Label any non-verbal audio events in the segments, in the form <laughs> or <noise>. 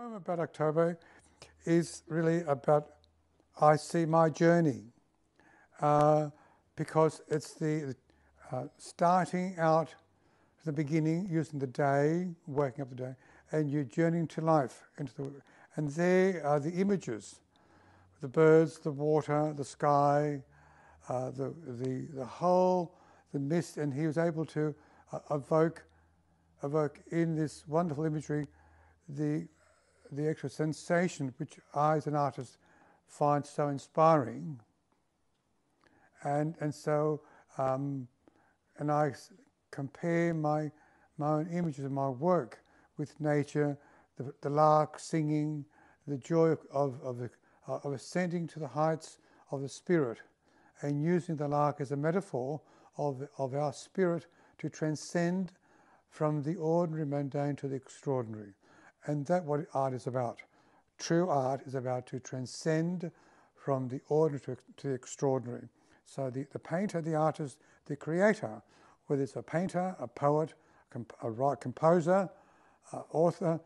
about October is really about I see my journey uh, because it's the uh, starting out the beginning, using the day, waking up the day, and you're journeying to life into the and there are the images, the birds, the water, the sky, uh, the the the whole, the mist, and he was able to uh, evoke evoke in this wonderful imagery the the extra sensation which I, as an artist, find so inspiring. And, and so, um, and I compare my, my own images of my work with nature, the, the lark singing, the joy of, of, the, of ascending to the heights of the spirit, and using the lark as a metaphor of, of our spirit to transcend from the ordinary mundane to the extraordinary. And that's what art is about. True art is about to transcend from the ordinary to, the extraordinary. So the, the painter, the artist, the creator, whether it's a painter, a poet, a right composer, uh, author,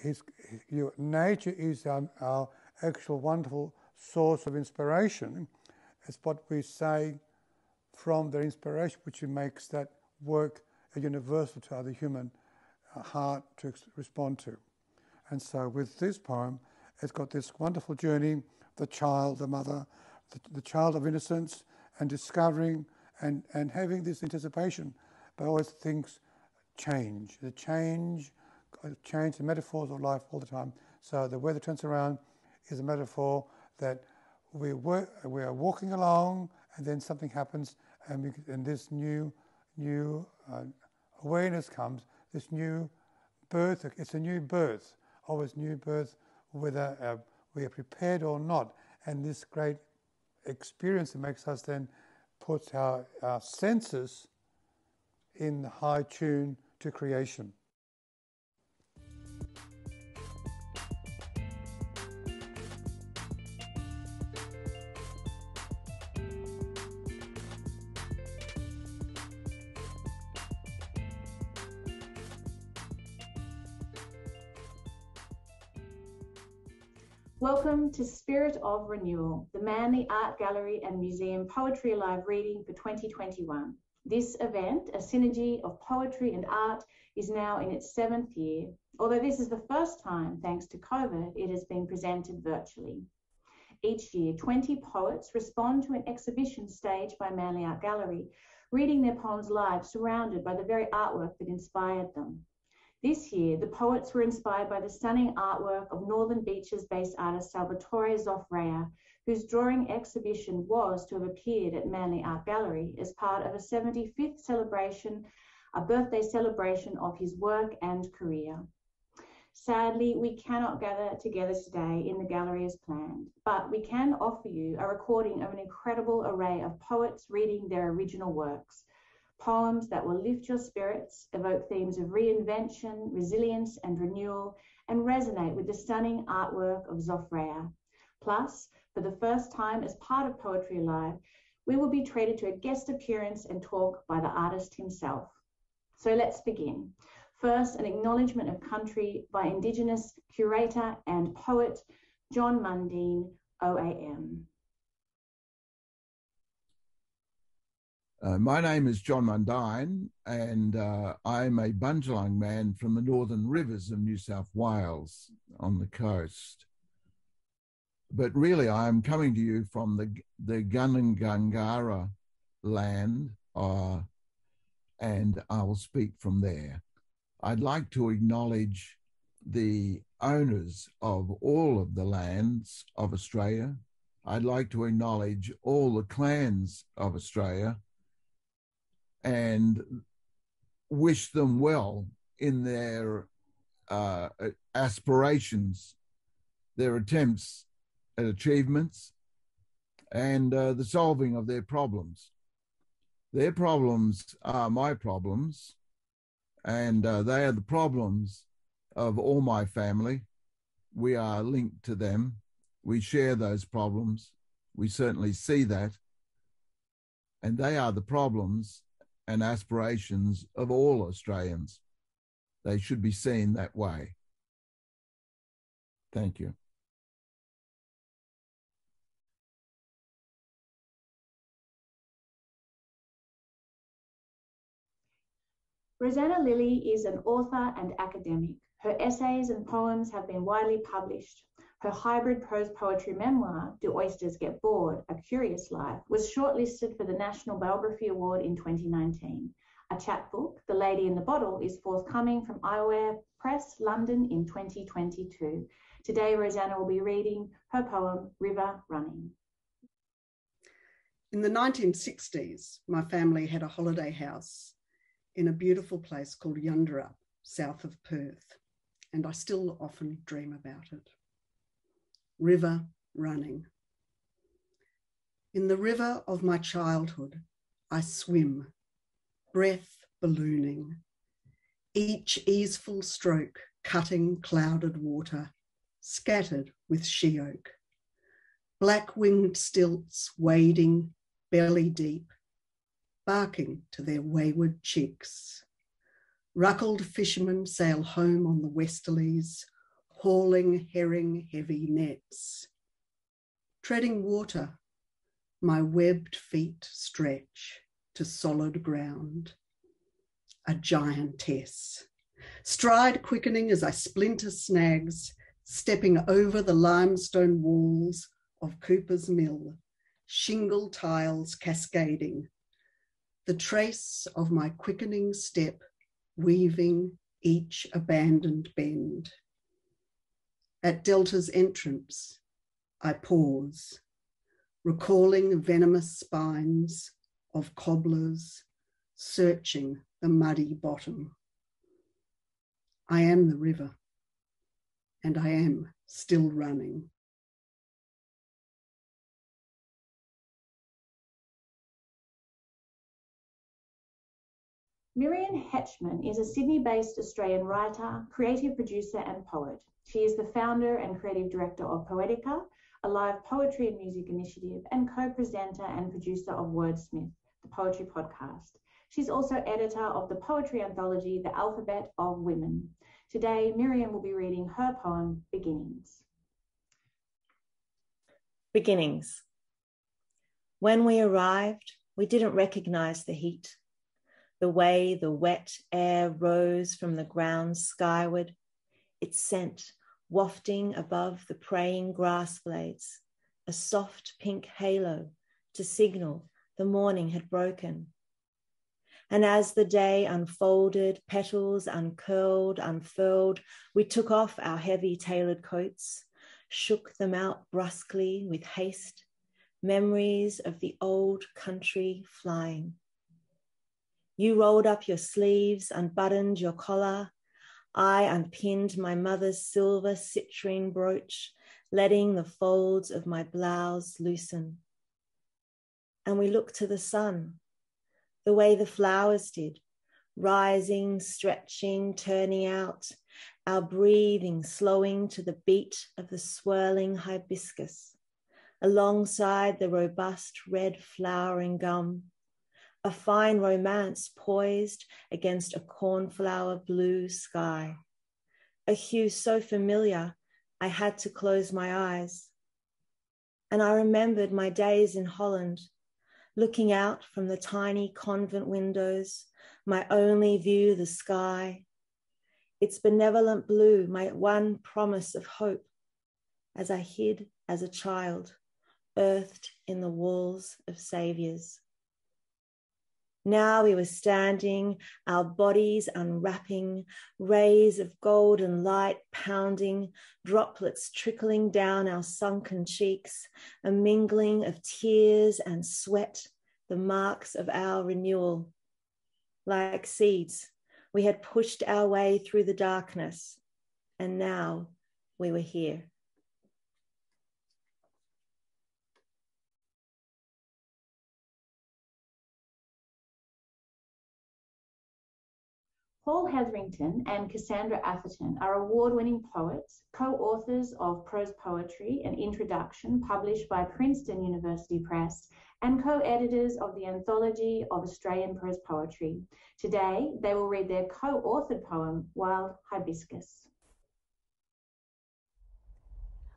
his, his, your nature is our, our actual wonderful source of inspiration. It's what we say from their inspiration, which makes that work a universal to other human uh, heart to respond to. And so, with this poem, it's got this wonderful journey the child, the mother, the, the child of innocence, and discovering and, and having this anticipation. But always things change. The change, change the metaphors of life all the time. So the weather turns around is a metaphor that we, we are walking along and then something happens and, we, and this new, new uh, awareness comes, this new birth, it's a new birth always new birth, whether uh, we are prepared or not. And this great experience that makes us then put our, our senses in high tune to creation. Welcome to Spirit of Renewal, the Manly Art Gallery and Museum Poetry Alive reading for 2021. This event, a synergy of poetry and art, is now in its seventh year, although this is the first time, thanks to COVID, it has been presented virtually. Each year, 20 poets respond to an exhibition staged by Manly Art Gallery, reading their poems live, surrounded by the very artwork that inspired them. This year, the poets were inspired by the stunning artwork of Northern Beaches based artist Salvatore Zofrea, whose drawing exhibition was to have appeared at Manly Art Gallery as part of a 75th celebration, a birthday celebration of his work and career. Sadly, we cannot gather together today in the gallery as planned, but we can offer you a recording of an incredible array of poets reading their original works poems that will lift your spirits, evoke themes of reinvention, resilience, and renewal, and resonate with the stunning artwork of Zofrea. Plus, for the first time as part of Poetry Alive, we will be treated to a guest appearance and talk by the artist himself. So let's begin. First, an acknowledgement of country by Indigenous curator and poet John Mundine, OAM. Uh, my name is John Mundine, and uh, I'm a Bundjalung man from the northern rivers of New South Wales on the coast. But really, I'm coming to you from the, the Gundungurra land, uh, and I will speak from there. I'd like to acknowledge the owners of all of the lands of Australia. I'd like to acknowledge all the clans of Australia and wish them well in their uh, aspirations, their attempts at achievements, and uh, the solving of their problems. Their problems are my problems, and uh, they are the problems of all my family. We are linked to them. We share those problems. We certainly see that. And they are the problems and aspirations of all Australians. They should be seen that way. Thank you. Rosanna Lilly is an author and academic. Her essays and poems have been widely published. Her hybrid prose poetry memoir, Do Oysters Get Bored? A Curious Life, was shortlisted for the National Biography Award in 2019. A chapbook, The Lady in the Bottle, is forthcoming from Eyewear Press, London in 2022. Today, Rosanna will be reading her poem, River Running. In the 1960s, my family had a holiday house in a beautiful place called Yunderup south of Perth, and I still often dream about it. River running. In the river of my childhood, I swim, breath ballooning, each easeful stroke cutting clouded water, scattered with she oak. Black winged stilts wading belly deep, barking to their wayward chicks. Ruckled fishermen sail home on the westerlies, hauling herring heavy nets. Treading water, my webbed feet stretch to solid ground. A giantess. Stride quickening as I splinter snags, stepping over the limestone walls of Cooper's Mill, shingle tiles cascading, the trace of my quickening step weaving each abandoned bend. At Delta's entrance, I pause, recalling the venomous spines of cobblers searching the muddy bottom. I am the river, and I am still running. Miriam Hechtman is a Sydney based Australian writer, creative producer, and poet. She is the founder and creative director of Poetica, a live poetry and music initiative, and co presenter and producer of Wordsmith, the poetry podcast. She's also editor of the poetry anthology, The Alphabet of Women. Today, Miriam will be reading her poem, Beginnings. Beginnings. When we arrived, we didn't recognize the heat the way the wet air rose from the ground skyward, its scent wafting above the praying grass blades, a soft pink halo to signal the morning had broken. And as the day unfolded, petals uncurled, unfurled, we took off our heavy tailored coats, shook them out brusquely with haste, memories of the old country flying. You rolled up your sleeves, unbuttoned your collar. I unpinned my mother's silver citrine brooch, letting the folds of my blouse loosen. And we looked to the sun, the way the flowers did, rising, stretching, turning out, our breathing slowing to the beat of the swirling hibiscus, alongside the robust red flowering gum a fine romance poised against a cornflower blue sky, a hue so familiar I had to close my eyes. And I remembered my days in Holland, looking out from the tiny convent windows, my only view the sky, its benevolent blue, my one promise of hope, as I hid as a child, earthed in the walls of saviors. Now we were standing, our bodies unwrapping, rays of golden light pounding, droplets trickling down our sunken cheeks, a mingling of tears and sweat, the marks of our renewal. Like seeds, we had pushed our way through the darkness, and now we were here. Paul Hetherington and Cassandra Atherton are award winning poets, co authors of Prose Poetry An Introduction, published by Princeton University Press, and co editors of the Anthology of Australian Prose Poetry. Today, they will read their co authored poem, Wild Hibiscus.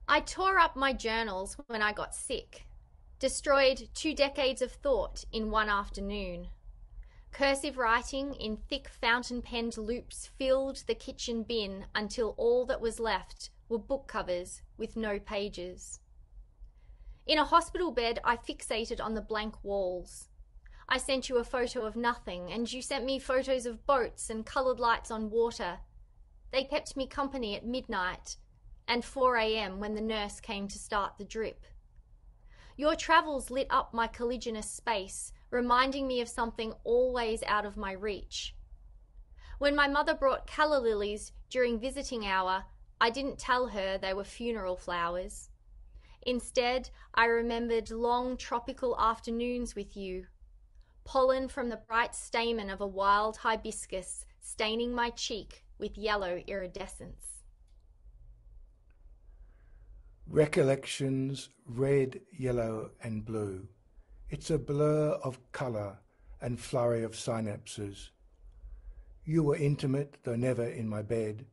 I tore up my journals when I got sick, destroyed two decades of thought in one afternoon. Cursive writing in thick fountain penned loops filled the kitchen bin until all that was left were book covers with no pages. In a hospital bed, I fixated on the blank walls. I sent you a photo of nothing, and you sent me photos of boats and coloured lights on water. They kept me company at midnight and 4 a.m. when the nurse came to start the drip. Your travels lit up my caliginous space, reminding me of something always out of my reach. When my mother brought calla lilies during visiting hour, I didn't tell her they were funeral flowers. Instead, I remembered long tropical afternoons with you. Pollen from the bright stamen of a wild hibiscus staining my cheek with yellow iridescence. Recollections red, yellow, and blue. It's a blur of colour and flurry of synapses. You were intimate, though never in my bed.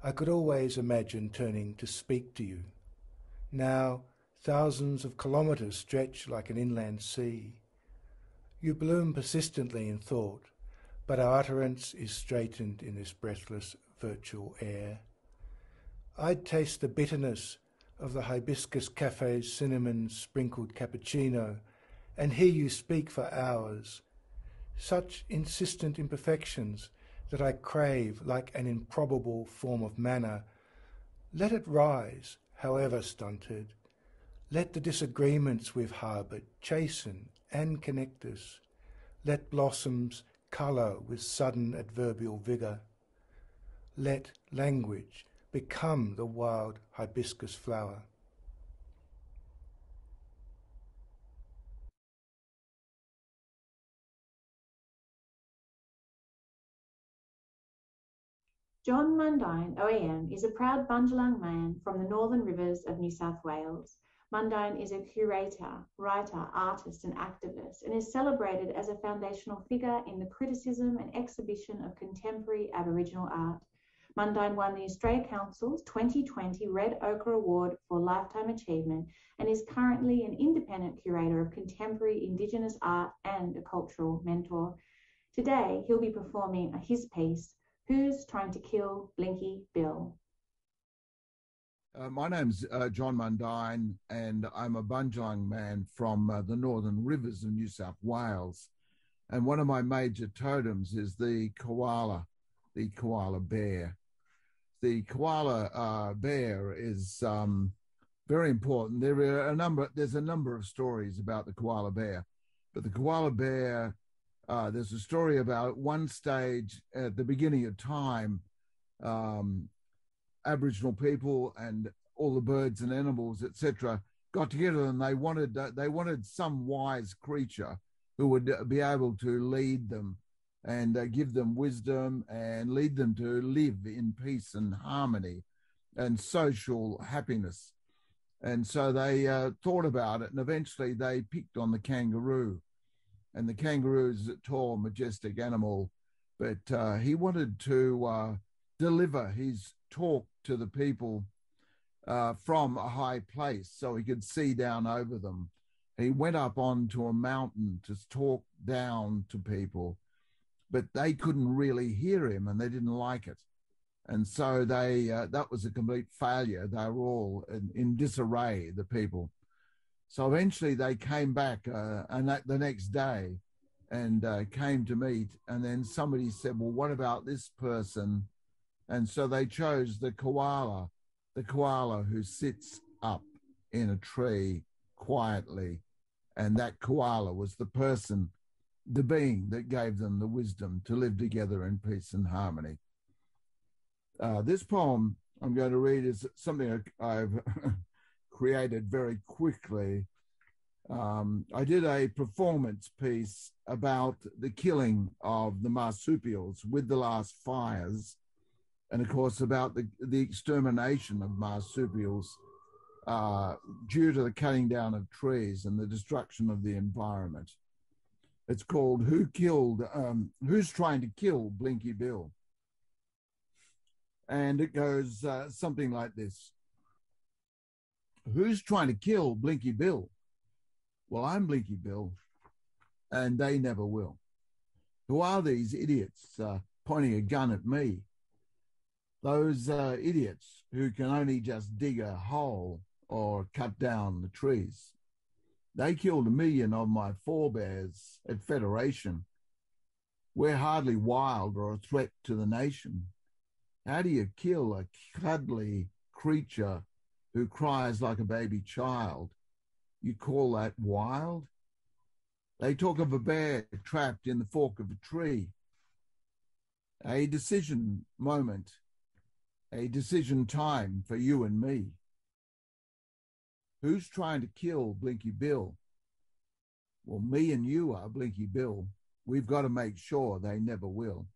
I could always imagine turning to speak to you. Now, thousands of kilometres stretch like an inland sea. You bloom persistently in thought, but our utterance is straightened in this breathless virtual air. I'd taste the bitterness of the Hibiscus Cafe's cinnamon sprinkled cappuccino and hear you speak for hours. Such insistent imperfections that I crave like an improbable form of manna. Let it rise, however stunted. Let the disagreements we've harboured chasten and connect us. Let blossoms colour with sudden adverbial vigour. Let language become the wild hibiscus flower. John Mundine, OAM, is a proud Bundjalung man from the Northern Rivers of New South Wales. Mundine is a curator, writer, artist, and activist, and is celebrated as a foundational figure in the criticism and exhibition of contemporary Aboriginal art. Mundine won the Australia Council's 2020 Red Ochre Award for Lifetime Achievement and is currently an independent curator of contemporary Indigenous art and a cultural mentor. Today, he'll be performing his piece, Who's Trying to Kill Blinky Bill? Uh, my name's uh, John Mundine, and I'm a Bundjalung man from uh, the Northern Rivers of New South Wales. And one of my major totems is the koala, the koala bear the koala uh, bear is um, very important. There are a number. There's a number of stories about the koala bear, but the koala bear. Uh, there's a story about one stage at the beginning of time. Um, Aboriginal people and all the birds and animals, etc., got together and they wanted uh, they wanted some wise creature who would be able to lead them and uh, give them wisdom and lead them to live in peace and harmony and social happiness. And so they uh, thought about it, and eventually they picked on the kangaroo. And the kangaroo is a tall, majestic animal, but uh, he wanted to uh, deliver his talk to the people uh, from a high place so he could see down over them. He went up onto a mountain to talk down to people but they couldn't really hear him and they didn't like it. And so they uh, that was a complete failure. They were all in, in disarray, the people. So eventually they came back uh, and that, the next day and uh, came to meet. And then somebody said, Well, what about this person? And so they chose the koala, the koala who sits up in a tree quietly. And that koala was the person the being that gave them the wisdom to live together in peace and harmony. Uh, this poem I'm going to read is something I've <laughs> created very quickly. Um, I did a performance piece about the killing of the marsupials with the last fires, and of course, about the, the extermination of marsupials uh, due to the cutting down of trees and the destruction of the environment. It's called Who Killed, um, Who's Trying to Kill Blinky Bill? And it goes uh, something like this who's trying to kill Blinky Bill? Well, I'm Blinky Bill, and they never will. Who are these idiots uh, pointing a gun at me? Those uh, idiots who can only just dig a hole or cut down the trees. They killed a million of my forebears at Federation. We're hardly wild or a threat to the nation. How do you kill a cuddly creature who cries like a baby child? You call that wild? They talk of a bear trapped in the fork of a tree. A decision moment, a decision time for you and me. Who's trying to kill Blinky Bill? Well, me and you are Blinky Bill. We've got to make sure they never will.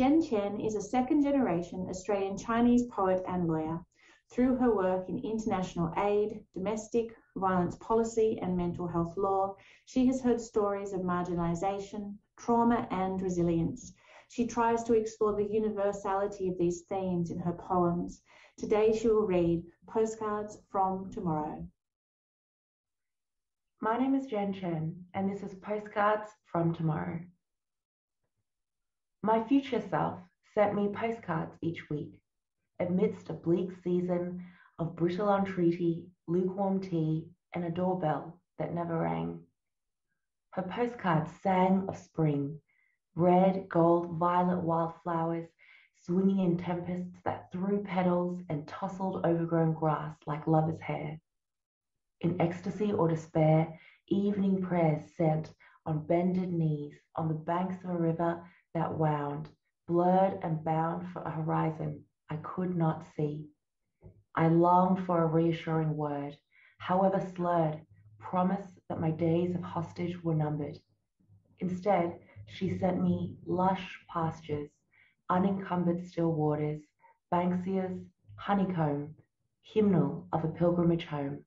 Jen Chen is a second generation Australian Chinese poet and lawyer. Through her work in international aid, domestic violence policy, and mental health law, she has heard stories of marginalisation, trauma, and resilience. She tries to explore the universality of these themes in her poems. Today she will read Postcards from Tomorrow. My name is Jen Chen, and this is Postcards from Tomorrow. My future self sent me postcards each week amidst a bleak season of brittle entreaty, lukewarm tea, and a doorbell that never rang. Her postcards sang of spring, red, gold, violet wildflowers swinging in tempests that threw petals and tousled overgrown grass like lovers' hair. In ecstasy or despair, evening prayers sent on bended knees on the banks of a river that wound, blurred and bound for a horizon I could not see. I longed for a reassuring word, however slurred, promise that my days of hostage were numbered. Instead, she sent me lush pastures, unencumbered still waters, banksias, honeycomb, hymnal of a pilgrimage home.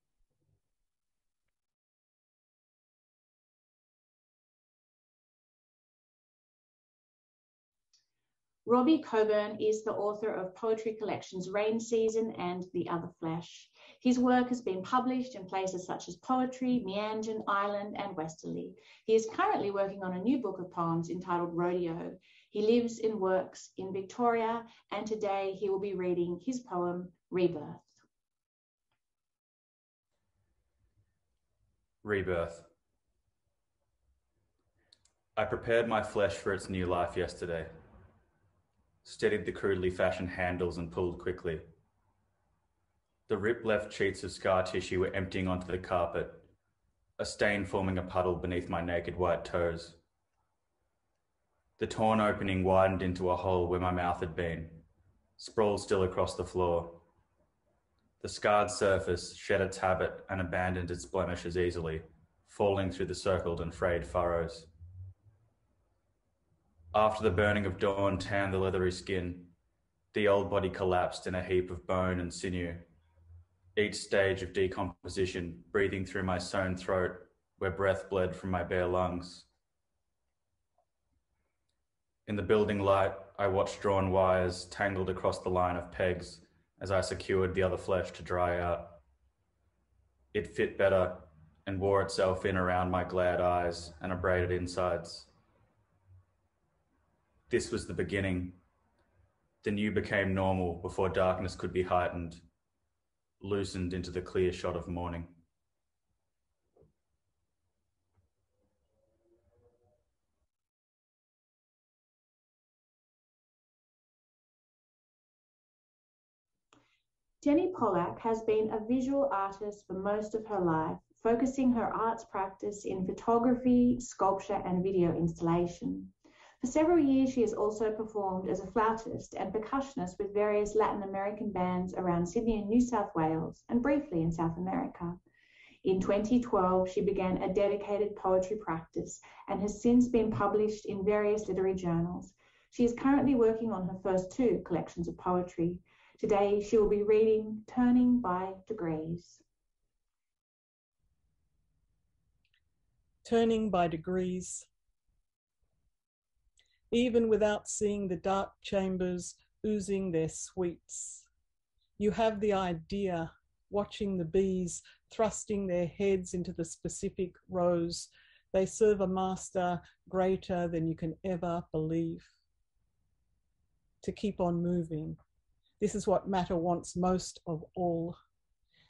Robbie Coburn is the author of poetry collections Rain Season and The Other Flesh. His work has been published in places such as Poetry, Meanjin, Island, and Westerly. He is currently working on a new book of poems entitled Rodeo. He lives and works in Victoria, and today he will be reading his poem Rebirth. Rebirth. I prepared my flesh for its new life yesterday steadied the crudely fashioned handles and pulled quickly. The rip left sheets of scar tissue were emptying onto the carpet, a stain forming a puddle beneath my naked white toes. The torn opening widened into a hole where my mouth had been, sprawled still across the floor. The scarred surface shed its habit and abandoned its blemishes easily, falling through the circled and frayed furrows. After the burning of dawn tanned the leathery skin, the old body collapsed in a heap of bone and sinew. Each stage of decomposition breathing through my sewn throat where breath bled from my bare lungs. In the building light, I watched drawn wires tangled across the line of pegs as I secured the other flesh to dry out. It fit better and wore itself in around my glad eyes and abraded insides. This was the beginning. The new became normal before darkness could be heightened, loosened into the clear shot of morning. Jenny Pollak has been a visual artist for most of her life, focusing her arts practice in photography, sculpture, and video installation. For several years, she has also performed as a flautist and percussionist with various Latin American bands around Sydney and New South Wales, and briefly in South America. In 2012, she began a dedicated poetry practice and has since been published in various literary journals. She is currently working on her first two collections of poetry. Today, she will be reading Turning by Degrees. Turning by Degrees even without seeing the dark chambers oozing their sweets. You have the idea, watching the bees thrusting their heads into the specific rows. They serve a master greater than you can ever believe. To keep on moving. This is what matter wants most of all.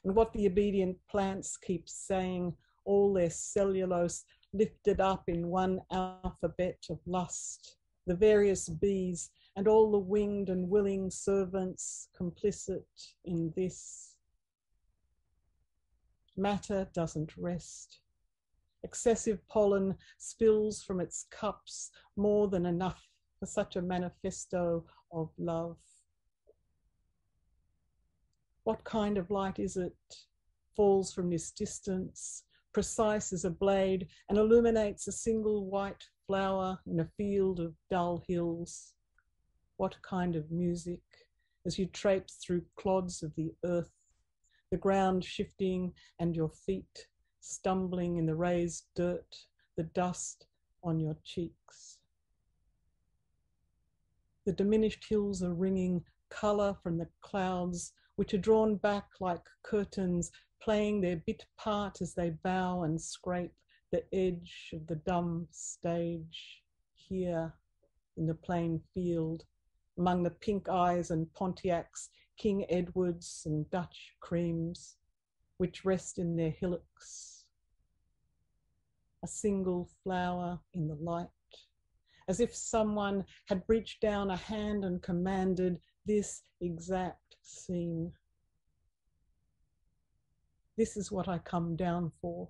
And what the obedient plants keep saying, all their cellulose lifted up in one alphabet of lust, the various bees and all the winged and willing servants complicit in this. Matter doesn't rest. Excessive pollen spills from its cups more than enough for such a manifesto of love. What kind of light is it? Falls from this distance, precise as a blade, and illuminates a single white flower in a field of dull hills. What kind of music as you traipse through clods of the earth, the ground shifting and your feet stumbling in the raised dirt, the dust on your cheeks. The diminished hills are ringing colour from the clouds, which are drawn back like curtains, playing their bit part as they bow and scrape the edge of the dumb stage here in the plain field among the pink eyes and Pontiacs, King Edwards and Dutch creams, which rest in their hillocks. A single flower in the light, as if someone had reached down a hand and commanded this exact scene. This is what I come down for,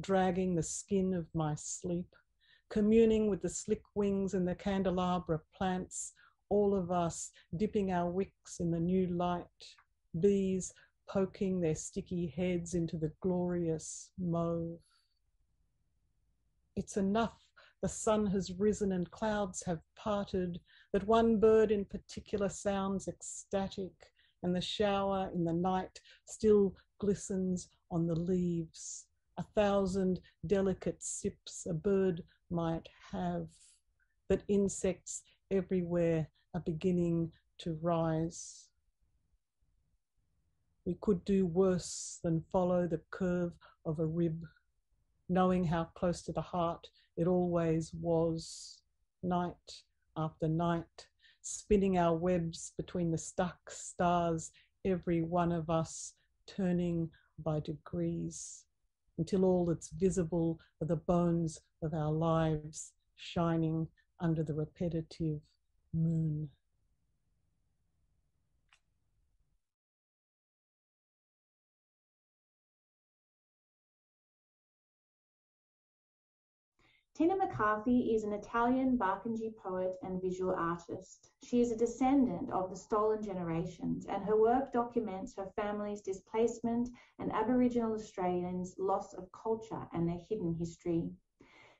dragging the skin of my sleep, communing with the slick wings and the candelabra plants all of us dipping our wicks in the new light, bees poking their sticky heads into the glorious mauve. It's enough the sun has risen and clouds have parted, that one bird in particular sounds ecstatic, and the shower in the night still glistens on the leaves. A thousand delicate sips a bird might have, that insects everywhere are beginning to rise. We could do worse than follow the curve of a rib, knowing how close to the heart it always was, night after night, spinning our webs between the stuck stars, every one of us turning by degrees, until all that's visible are the bones of our lives shining under the repetitive moon. Tina McCarthy is an Italian Barkindji poet and visual artist. She is a descendant of the stolen generations, and her work documents her family's displacement and Aboriginal Australians' loss of culture and their hidden history.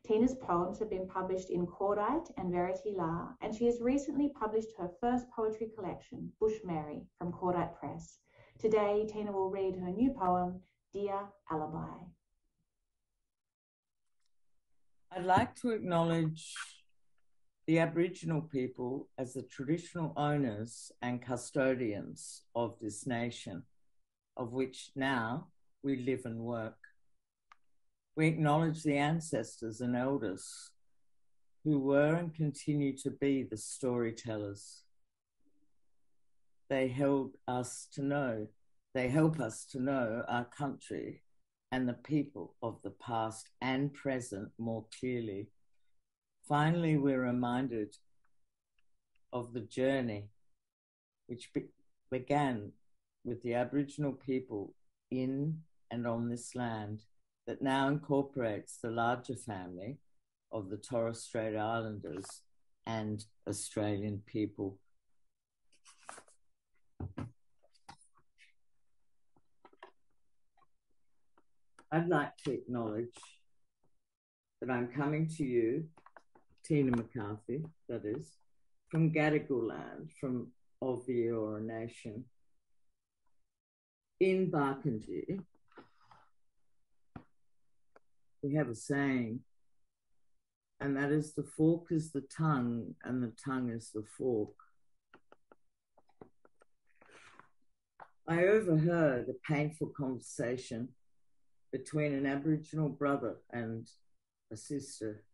Tina's poems have been published in Cordite and Verity La, and she has recently published her first poetry collection, Bush Mary, from Cordite Press. Today, Tina will read her new poem, Dear Alibi. I'd like to acknowledge the Aboriginal people as the traditional owners and custodians of this nation, of which now we live and work. We acknowledge the ancestors and elders who were and continue to be the storytellers. They held us to know, they help us to know our country and the people of the past and present more clearly. Finally, we're reminded of the journey which be- began with the Aboriginal people in and on this land that now incorporates the larger family of the Torres Strait Islanders and Australian people. I'd like to acknowledge that I'm coming to you, Tina McCarthy, that is, from Gadigal land, from of the Eora Nation, in Barkindji, we have a saying and that is the fork is the tongue, and the tongue is the fork. I overheard a painful conversation between an Aboriginal brother and a sister.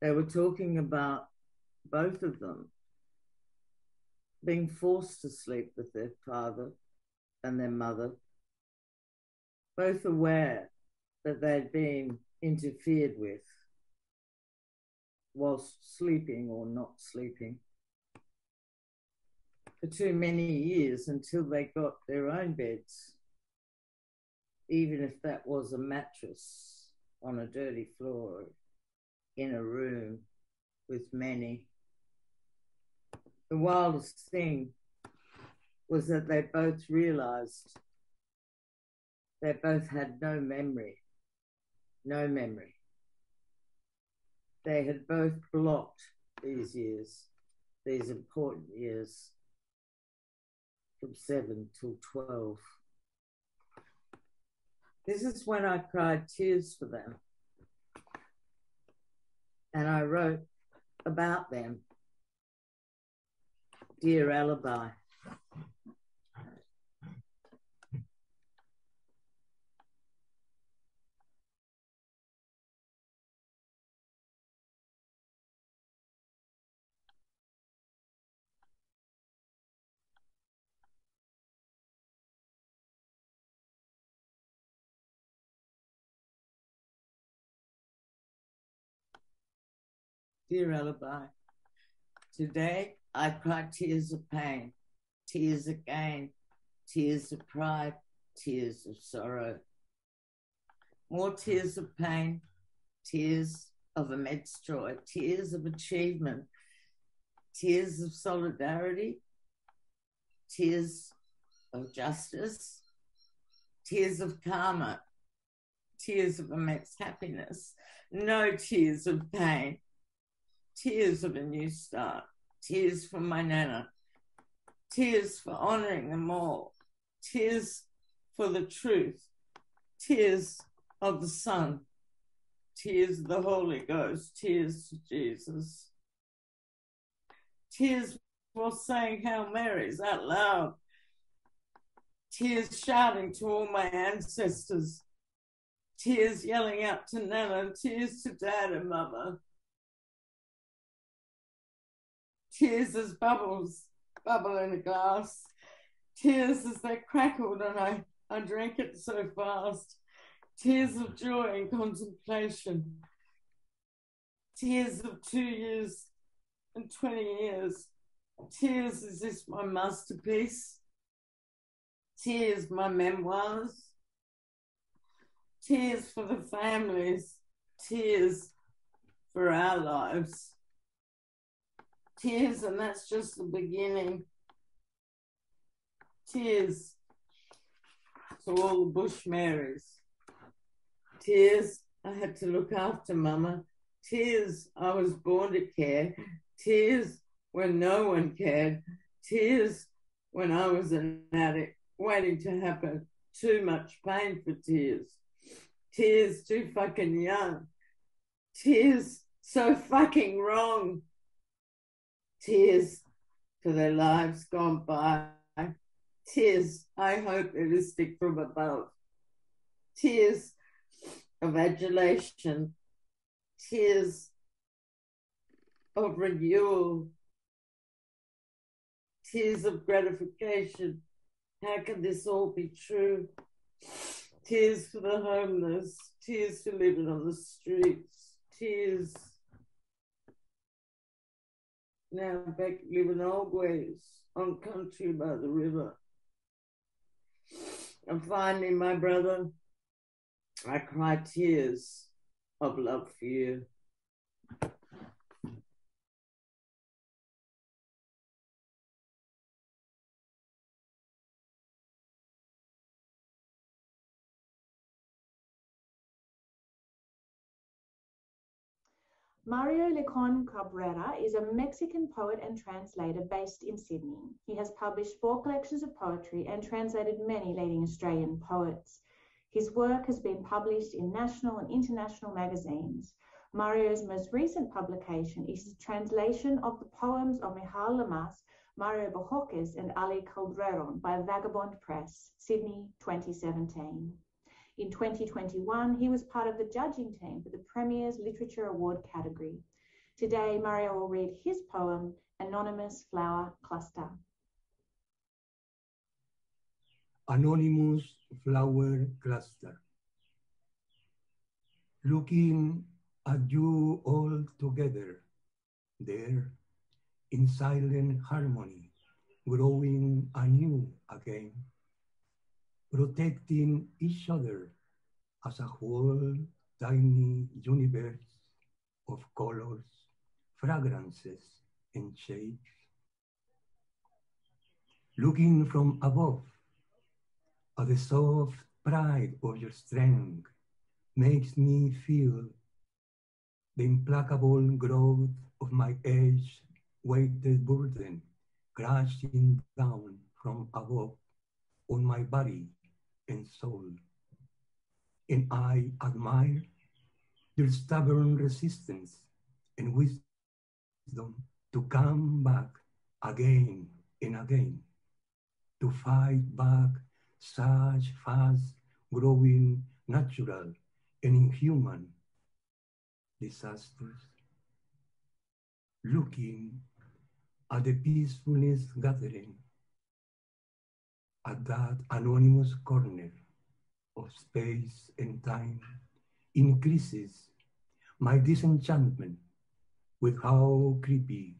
They were talking about both of them being forced to sleep with their father and their mother, both aware that they'd been interfered with whilst sleeping or not sleeping for too many years until they got their own beds, even if that was a mattress on a dirty floor in a room with many. The wildest thing was that they both realized they both had no memory, no memory. They had both blocked these years, these important years, from seven till 12. This is when I cried tears for them. And I wrote about them. Dear Alibi. Dear Alibi, today I cried tears of pain, tears of gain, tears of pride, tears of sorrow. More tears of pain, tears of immense joy, tears of achievement, tears of solidarity, tears of justice, tears of karma, tears of immense happiness, no tears of pain, tears of a new start, tears for my Nana, tears for honoring them all, tears for the truth, tears of the Son, tears of the Holy Ghost, tears to Jesus, tears for saying Hail Marys out loud, tears shouting to all my ancestors, tears yelling out to Nana, tears to Dad and Mama tears as bubbles bubble in a glass, tears as they crackled and I, I drank it so fast, tears of joy and contemplation, tears of two years and 20 years, tears is this my masterpiece, tears my memoirs, tears for the families, tears for our lives tears, and that's just the beginning. Tears to all the Bush Marys. Tears, I had to look after Mama. Tears, I was born to care. Tears when no one cared. Tears when I was an addict, waiting to happen. Too much pain for tears. Tears too fucking young. Tears so fucking wrong tears for their lives gone by, tears, I hope it is stick from above, tears of adulation, tears of renewal, tears of gratification. How can this all be true? Tears for the homeless, tears for living on the streets, tears now back living always on country by the river. And finally, my brother, I cried tears of love for you. Mario Licón Cabrera is a Mexican poet and translator based in Sydney. He has published four collections of poetry and translated many leading Australian poets. His work has been published in national and international magazines. Mario's most recent publication is a translation of the poems of Michal Lamas, Mario Bojórquez, and Ali Calderon by Vagabond Press, Sydney 2017. In 2021, he was part of the judging team for the Premier's Literature Award category. Today, Mario will read his poem, Anonymous Flower Cluster. Anonymous Flower Cluster. Looking at you all together, there, in silent harmony, growing anew again, protecting each other as a whole tiny universe of colors, fragrances, and shapes. Looking from above at the soft pride of your strength makes me feel the implacable growth of my age weighted burden crashing down from above on my body and soul. And I admire their stubborn resistance and wisdom to come back again and again, to fight back such fast growing natural and inhuman disasters. Looking at the peacefulness gathering at that anonymous corner of space and time increases my disenchantment with how creepy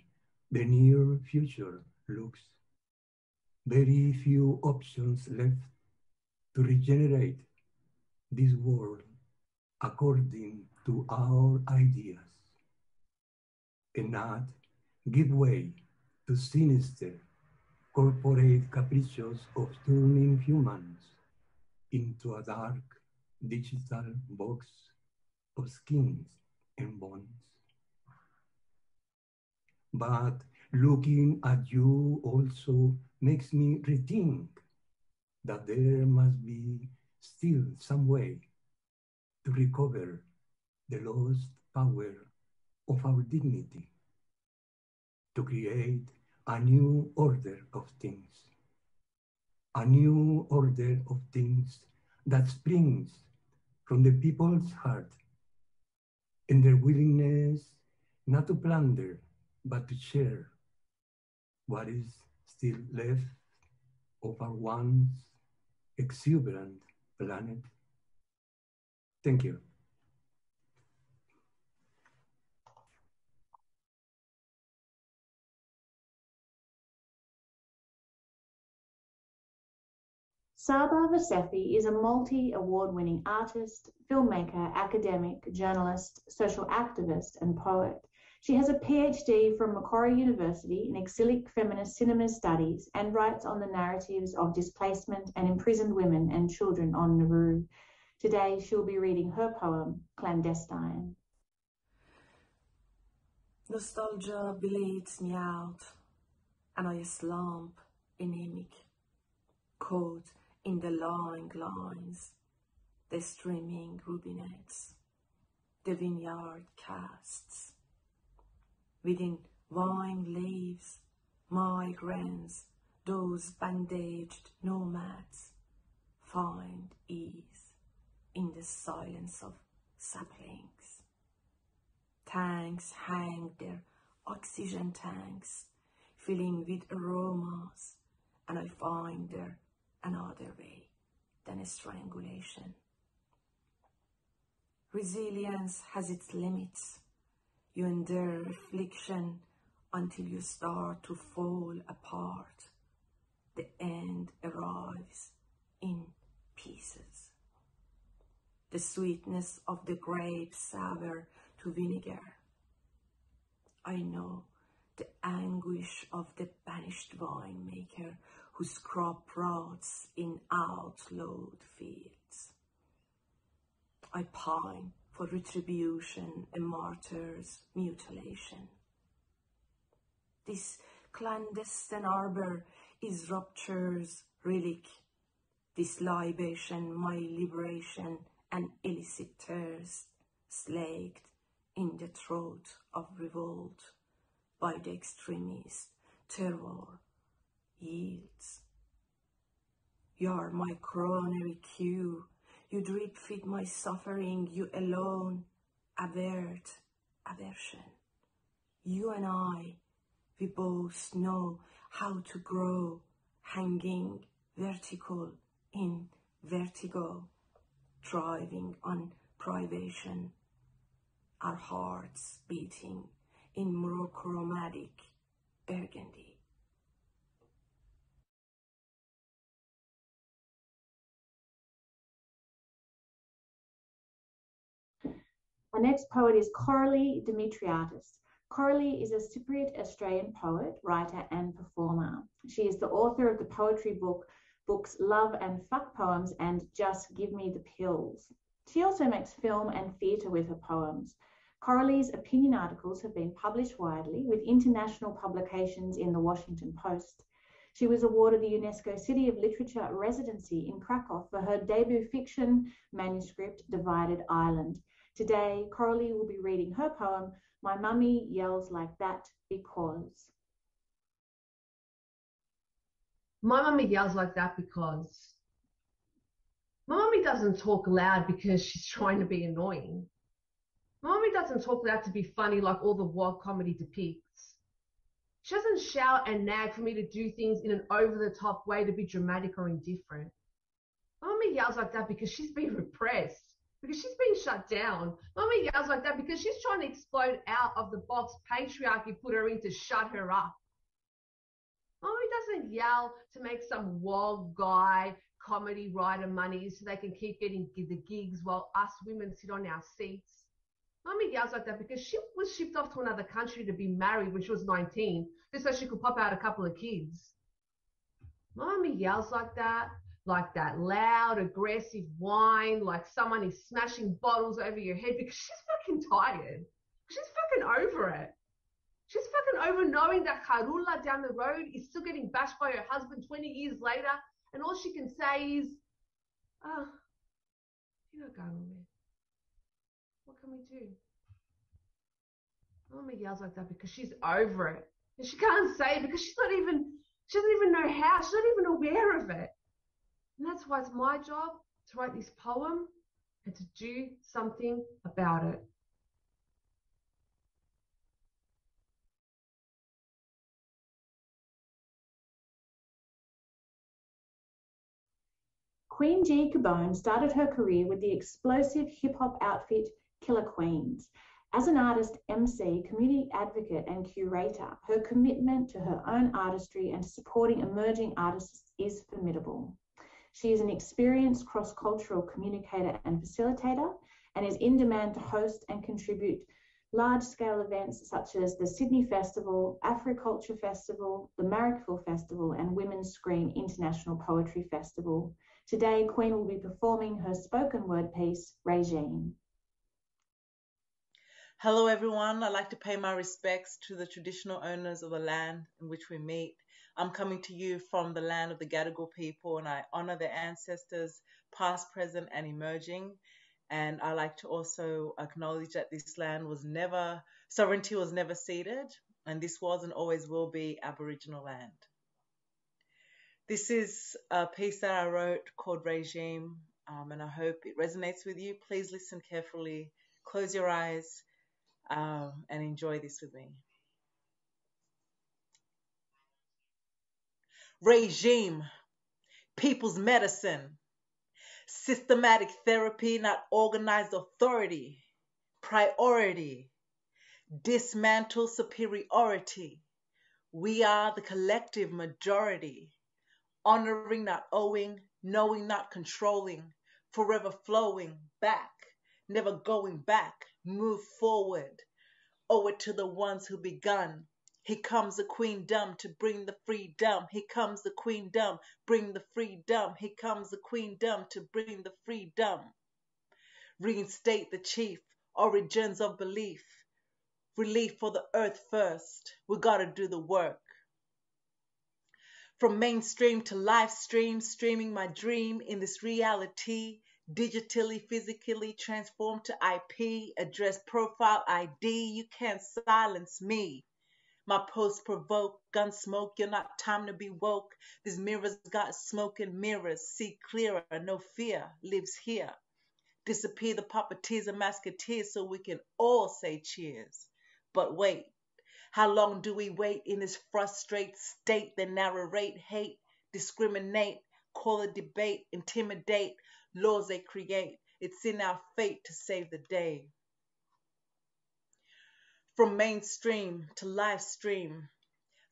the near future looks. Very few options left to regenerate this world according to our ideas and not give way to sinister corporate caprices of turning humans into a dark digital box of skins and bones. But looking at you also makes me rethink that there must be still some way to recover the lost power of our dignity, to create a new order of things, a new order of things that springs from the people's heart and their willingness not to plunder, but to share what is still left of our once exuberant planet. Thank you. Saba Vasefi is a multi award winning artist, filmmaker, academic, journalist, social activist, and poet. She has a PhD from Macquarie University in exilic feminist cinema studies and writes on the narratives of displacement and imprisoned women and children on Nauru. Today she'll be reading her poem, Clandestine. Nostalgia bleeds me out, and I slump anemic, caught in the long lines, the streaming rubinets, the vineyard casts. Within vine leaves, migrants, those bandaged nomads, find ease in the silence of saplings. Tanks hang their oxygen tanks, filling with aromas, and I find there another way than a strangulation. Resilience has its limits. You endure affliction until you start to fall apart. The end arrives in pieces. The sweetness of the grape sour to vinegar. I know the anguish of the banished winemaker whose crop rots in outlawed fields. I pine for retribution and martyrs' mutilation. This clandestine arbor is rupture's relic, this libation my liberation and illicit thirst, slaked in the throat of revolt by the extremist terror yields. You are my coronary cue. You drip feed my suffering. You alone avert aversion. You and I, we both know how to grow hanging vertical in vertigo, thriving on privation, our hearts beating in monochromatic burgundy. Our next poet is Koraly Dimitriadis. Koraly is a Cypriot Australian poet, writer, and performer. She is the author of the poetry book books Love and Fuck Poems and Just Give Me the Pills. She also makes film and theatre with her poems. Koraly's opinion articles have been published widely with international publications in the Washington Post. She was awarded the UNESCO City of Literature residency in Krakow for her debut fiction manuscript, Divided Island. Today, Koraly will be reading her poem, My Mummy Yells Like That Because. My mummy yells like that because my mummy doesn't talk loud because she's trying to be annoying. My mummy doesn't talk loud to be funny like all the wild comedy depicts. She doesn't shout and nag for me to do things in an over the top way to be dramatic or indifferent. My mummy yells like that because she's been repressed because she's been shut down. Mummy yells like that because she's trying to explode out of the box patriarchy put her in to shut her up. Mummy doesn't yell to make some wild guy comedy writer money so they can keep getting the gigs while us women sit on our seats. Mummy yells like that because she was shipped off to another country to be married when she was 19, just so she could pop out a couple of kids. Mummy yells like that like that loud, aggressive whine, like someone is smashing bottles over your head because she's fucking tired. She's fucking over it. She's fucking over knowing that Karula down the road is still getting bashed by her husband 20 years later, and all she can say is, ah, oh, you're not going with. What can we do? Mama yells like that because she's over it. And she can't say it because she's not even, she doesn't even know how. She's not even aware of it. And that's why it's my job to write this poem and to do something about it. Queen G. Kapone started her career with the explosive hip hop outfit Killer Queens. As an artist, MC, community advocate, and curator, her commitment to her own artistry and supporting emerging artists is formidable. She is an experienced cross cultural communicator and facilitator and is in demand to host and contribute large scale events such as the Sydney Festival, Africulture Festival, the Marrickville Festival, and Women's Screen International Poetry Festival. Today, Queen will be performing her spoken word piece, Regime. Hello, everyone. I'd like to pay my respects to the traditional owners of the land in which we meet I'm coming to you from the land of the Gadigal people, and I honor their ancestors, past, present, and emerging. And I like to also acknowledge that this land was never, sovereignty was never ceded, and this was and always will be Aboriginal land. This is a piece that I wrote called Regime, um, and I hope it resonates with you. Please listen carefully, close your eyes, um, and enjoy this with me. Regime, people's medicine, systematic therapy, not organized authority, priority, dismantle superiority. We are the collective majority, honoring, not owing, knowing, not controlling, forever flowing back, never going back, move forward. Owe it to the ones who begun he comes the queendom to bring the freedom. He comes the queendom, bring the freedom. He comes the queendom to bring the freedom. Reinstate the chief, origins of belief. Relief for the earth first. We gotta do the work. From mainstream to live stream, streaming my dream in this reality. digitally, physically transformed to IP, address profile ID. You can't silence me. My posts provoke gun smoke. You're not time to be woke. These mirrors got smoking mirrors. See clearer. No fear lives here. Disappear the puppeteers and masketeers so we can all say cheers. But wait, how long do we wait in this frustrated state that narrate hate, discriminate, call a debate, intimidate, laws they create? It's in our fate to save the day. From mainstream to live stream,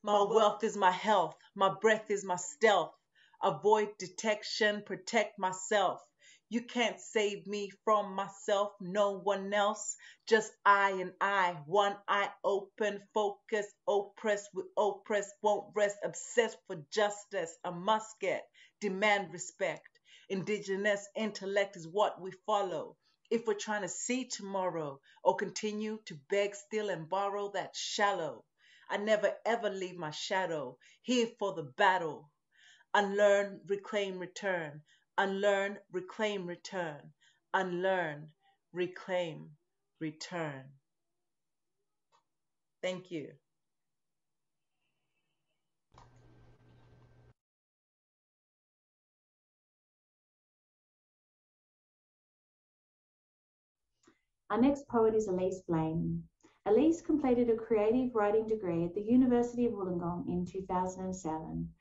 my wealth is my health, my breath is my stealth. Avoid detection, protect myself. You can't save me from myself, no one else. Just I and I, one eye open, focus, oppressed with oppressed, won't rest, obsessed for justice. I must get, demand respect. Indigenous intellect is what we follow. If we're trying to see tomorrow or continue to beg, steal, and borrow, that's shallow. I never ever leave my shadow, here for the battle. Unlearn, reclaim, return unlearn, reclaim, return, unlearn, reclaim, return. Thank you. Our next poet is Elise Blaine. Elise completed a creative writing degree at the University of Wollongong in 2007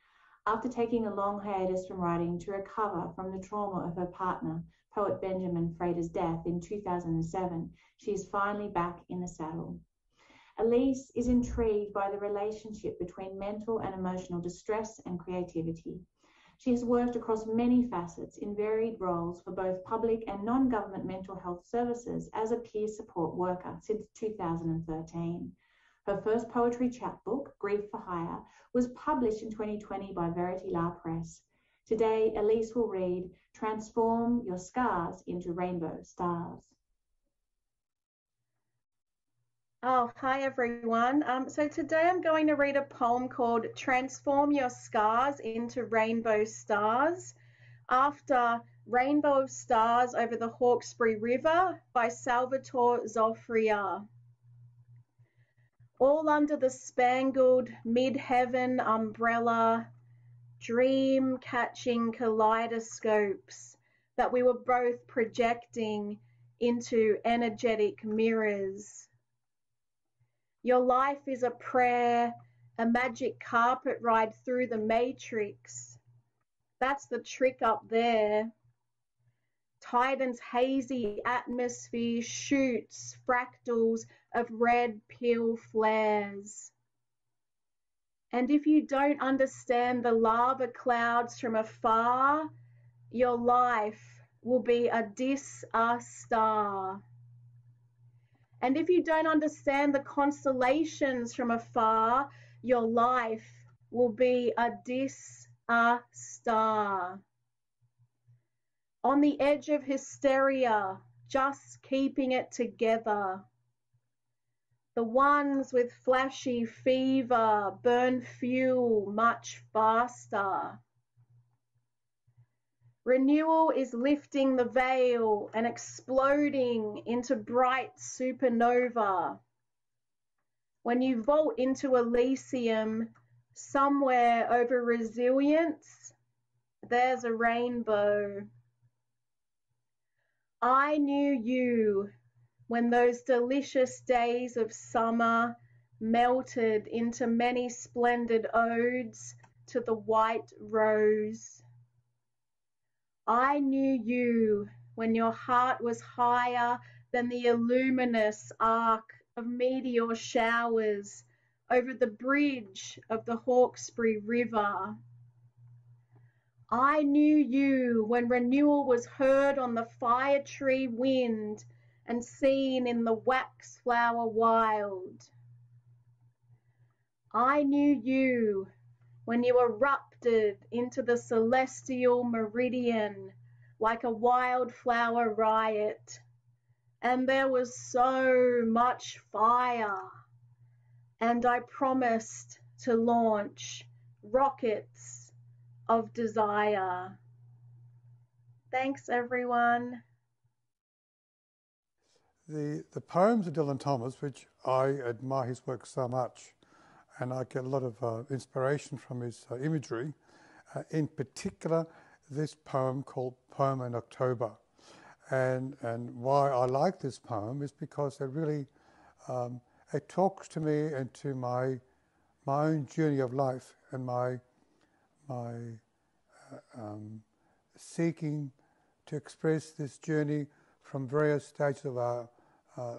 after taking a long hiatus from writing to recover from the trauma of her partner, poet Benjamin Frater's death in 2007, she is finally back in the saddle. Elise is intrigued by the relationship between mental and emotional distress and creativity. She has worked across many facets in varied roles for both public and non government mental health services as a peer support worker since 2013. Her first poetry chapbook, Grief for Hire, was published in 2020 by Verity La Presse. Today, Elise will read Transform Your Scars into Rainbow Stars. Oh, hi everyone. Um, so today I'm going to read a poem called Transform Your Scars into Rainbow Stars after Rainbow of Stars over the Hawkesbury River by Salvatore Zofrea all under the spangled mid-heaven umbrella, dream-catching kaleidoscopes that we were both projecting into energetic mirrors. Your life is a prayer, a magic carpet ride through the matrix. That's the trick up there. Titan's hazy atmosphere shoots fractals of red pill flares. And if you don't understand the lava clouds from afar, your life will be a dis a star. And if you don't understand the constellations from afar, your life will be a dis a star on the edge of hysteria, just keeping it together. The ones with flashy fever burn fuel much faster. Renewal is lifting the veil and exploding into bright supernova. When you vault into Elysium, somewhere over resilience, there's a rainbow. I knew you when those delicious days of summer melted into many splendid odes to the white rose. I knew you when your heart was higher than the luminous arc of meteor showers over the bridge of the Hawkesbury River. I knew you when renewal was heard on the fire tree wind and seen in the wax flower wild. I knew you when you erupted into the celestial meridian like a wildflower riot, and there was so much fire, and I promised to launch rockets of desire. Thanks, everyone. The, the poems of Dylan Thomas, which I admire his work so much, and I get a lot of uh, inspiration from his uh, imagery, uh, in particular, this poem called Poem in October. And, and why I like this poem is because it really um, it talks to me and to my my own journey of life and my my uh, um, seeking to express this journey from various stages of our uh,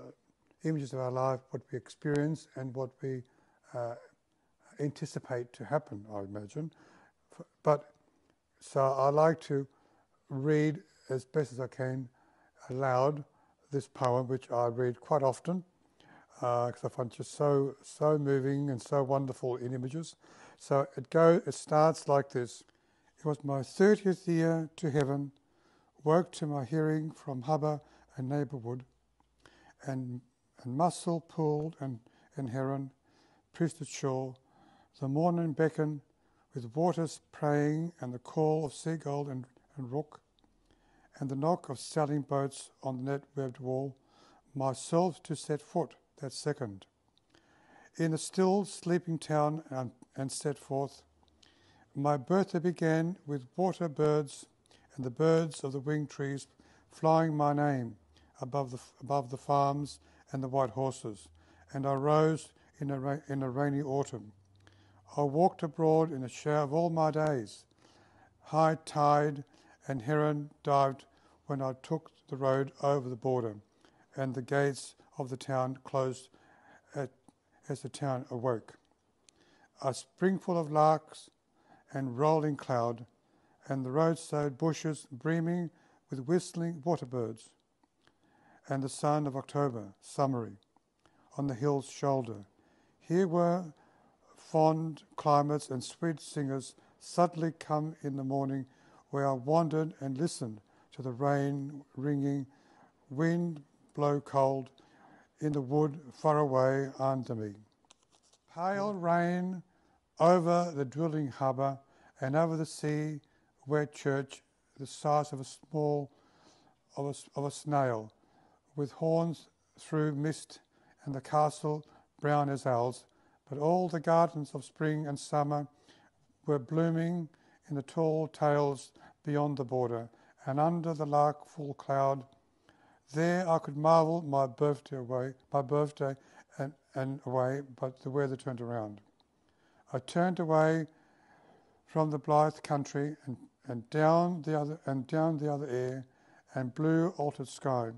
images of our life, what we experience and what we uh, anticipate to happen. I imagine, but so I like to read as best as I can aloud this poem, which I read quite often because uh, I find it just so so moving and so wonderful in images. So it go it starts like this. It was my thirtieth year to heaven, woke to my hearing from Hubba and neighbourwood, and and mussel pooled and, and heron, priested shore, the morning beckon with waters praying and the call of seagull and, and rook, and the knock of sailing boats on the net webbed wall, myself to set foot that second. In a still sleeping town and, and set forth, my birthday began with water birds and the birds of the winged trees flying my name above the, above the farms and the white horses, and I rose in a, ra- in a rainy autumn. I walked abroad in a shower of all my days. High tide and heron dived when I took the road over the border, and the gates of the town closed at, as the town awoke. A springful of larks and rolling cloud, and the roadside bushes breaming with whistling waterbirds, and the sun of October, summery, on the hill's shoulder. Here were fond climates and sweet singers suddenly come in the morning, where I wandered and listened to the rain ringing, wind blow cold, in the wood far away under me. Pale rain over the drilling harbour and over the sea, where church, the size of a small, of a, of a snail, with horns through mist, and the castle brown as owls. But all the gardens of spring and summer were blooming in the tall tales beyond the border, and under the lark-full cloud there I could marvel my birthday away, my birthday and, and away, but the weather turned around. I turned away from the blithe country and, and down the other and down the other air and blue altered sky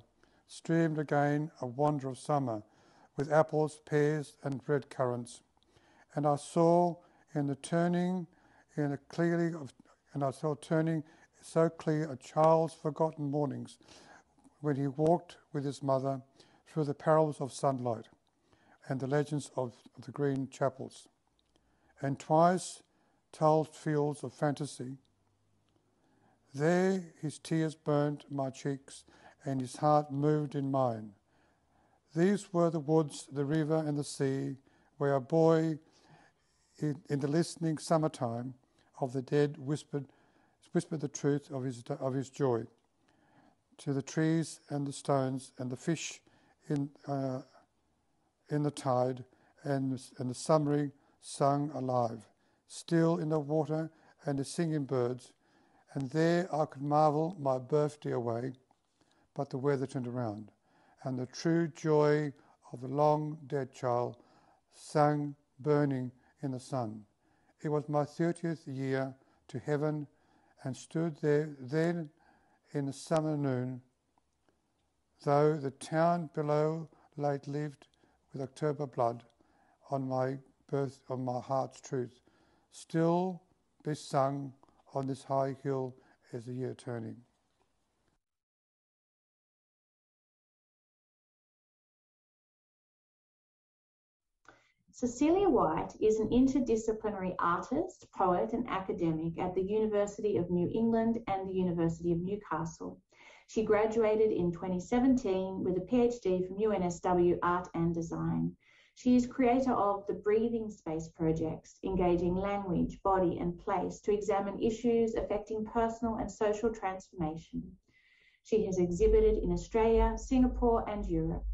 streamed again a wonder of summer with apples, pears and red currants. And I saw in the turning in a clearly of, and I saw turning so clear a child's forgotten mornings when he walked with his mother through the perils of sunlight and the legends of the green chapels, and twice told fields of fantasy. There his tears burnt my cheeks, and his heart moved in mine. These were the woods, the river, and the sea, where a boy in, in the listening summertime of the dead whispered, whispered the truth of his, of his joy to the trees and the stones and the fish in, uh, in the tide and, and the summery sung alive, still in the water and the singing birds. And there I could marvel my birthday away, but the weather turned around, and the true joy of the long dead child sang burning in the sun. It was my thirtieth year to heaven, and stood there then in the summer noon, though the town below late lived with October blood on my birth, on my heart's truth, still be sung on this high hill as the year turning. Cecilia White is an interdisciplinary artist, poet, and academic at the University of New England and the University of Newcastle. She graduated in 2017 with a PhD from UNSW Art and Design. She is creator of the Breathing Space projects, engaging language, body, and place to examine issues affecting personal and social transformation. She has exhibited in Australia, Singapore, and Europe.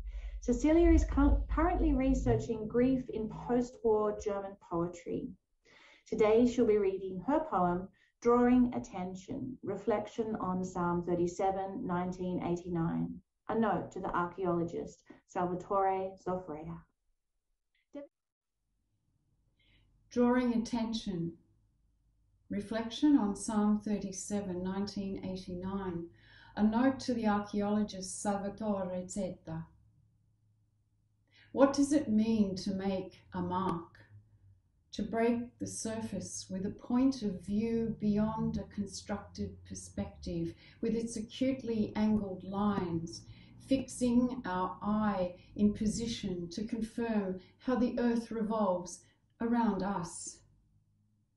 Cecilia is currently researching grief in post war German poetry. Today, she'll be reading her poem, Drawing Attention Reflection on Psalm 37, 1989. A note to the archaeologist Salvatore Zofrea. Drawing Attention Reflection on Psalm 37, 1989. A note to the archaeologist Salvatore Zetta. What does it mean to make a mark? to break the surface with a point of view beyond a constructed perspective, with its acutely angled lines, fixing our eye in position to confirm how the earth revolves around us.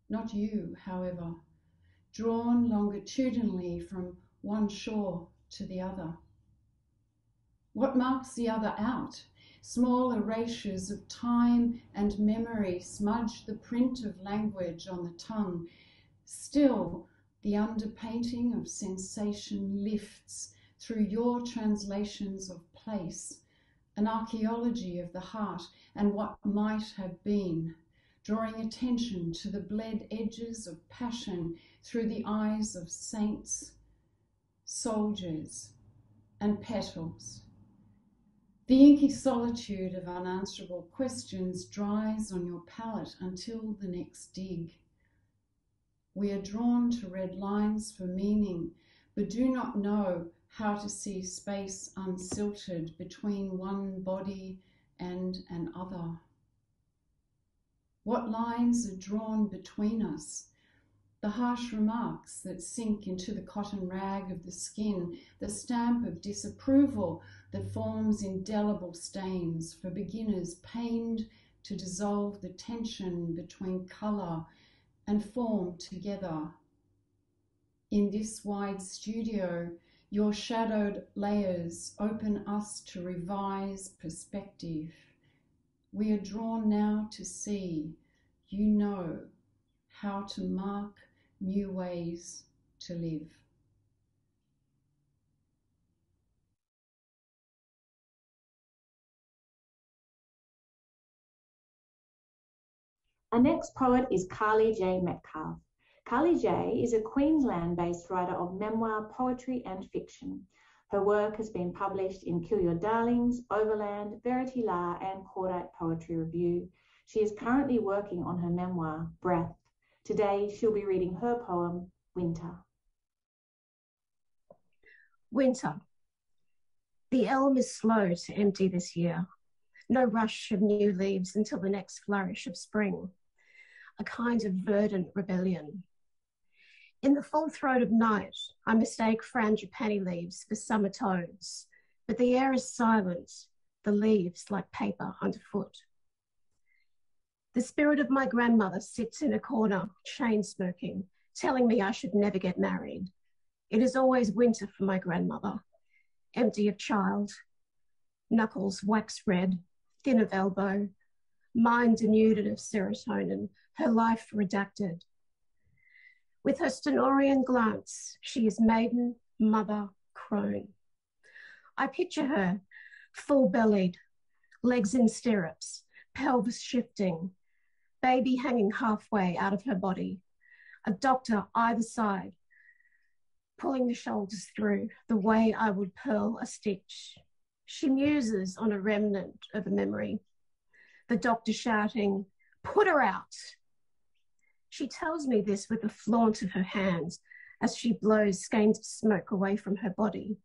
Not you, however, drawn longitudinally from one shore to the other. What marks the other out? Small erasures of time and memory smudge the print of language on the tongue. Still, the underpainting of sensation lifts through your translations of place, an archaeology of the heart and what might have been, drawing attention to the bled edges of passion through the eyes of saints, soldiers, and petals. The inky solitude of unanswerable questions dries on your palate until the next dig. We are drawn to red lines for meaning, but do not know how to see space unsilted between one body and an other. What lines are drawn between us? The harsh remarks that sink into the cotton rag of the skin, the stamp of disapproval that forms indelible stains for beginners pained to dissolve the tension between colour and form together. In this wide studio, your shadowed layers open us to revise perspective. We are drawn now to see, you know, how to mark new ways to live. Our next poet is Carly J. Metcalfe. Carly J. is a Queensland based writer of memoir, poetry, and fiction. Her work has been published in Kill Your Darlings, Overland, Verity La, and Cordite Poetry Review. She is currently working on her memoir, Breath. Today, she'll be reading her poem, Winter. Winter. The elm is slow to empty this year. No rush of new leaves until the next flourish of spring a kind of verdant rebellion. In the full throat of night, I mistake frangipani leaves for summer toads, but the air is silent, the leaves like paper underfoot. The spirit of my grandmother sits in a corner, chain smoking, telling me I should never get married. It is always winter for my grandmother, empty of child, knuckles wax red, thin of elbow, mind denuded of serotonin, her life redacted. With her Stenorian glance, she is maiden, mother, crone. I picture her full bellied, legs in stirrups, pelvis shifting, baby hanging halfway out of her body, a doctor either side, pulling the shoulders through the way I would pearl a stitch. She muses on a remnant of a memory. The doctor shouting, Put her out! She tells me this with a flaunt of her hands as she blows skeins of smoke away from her body.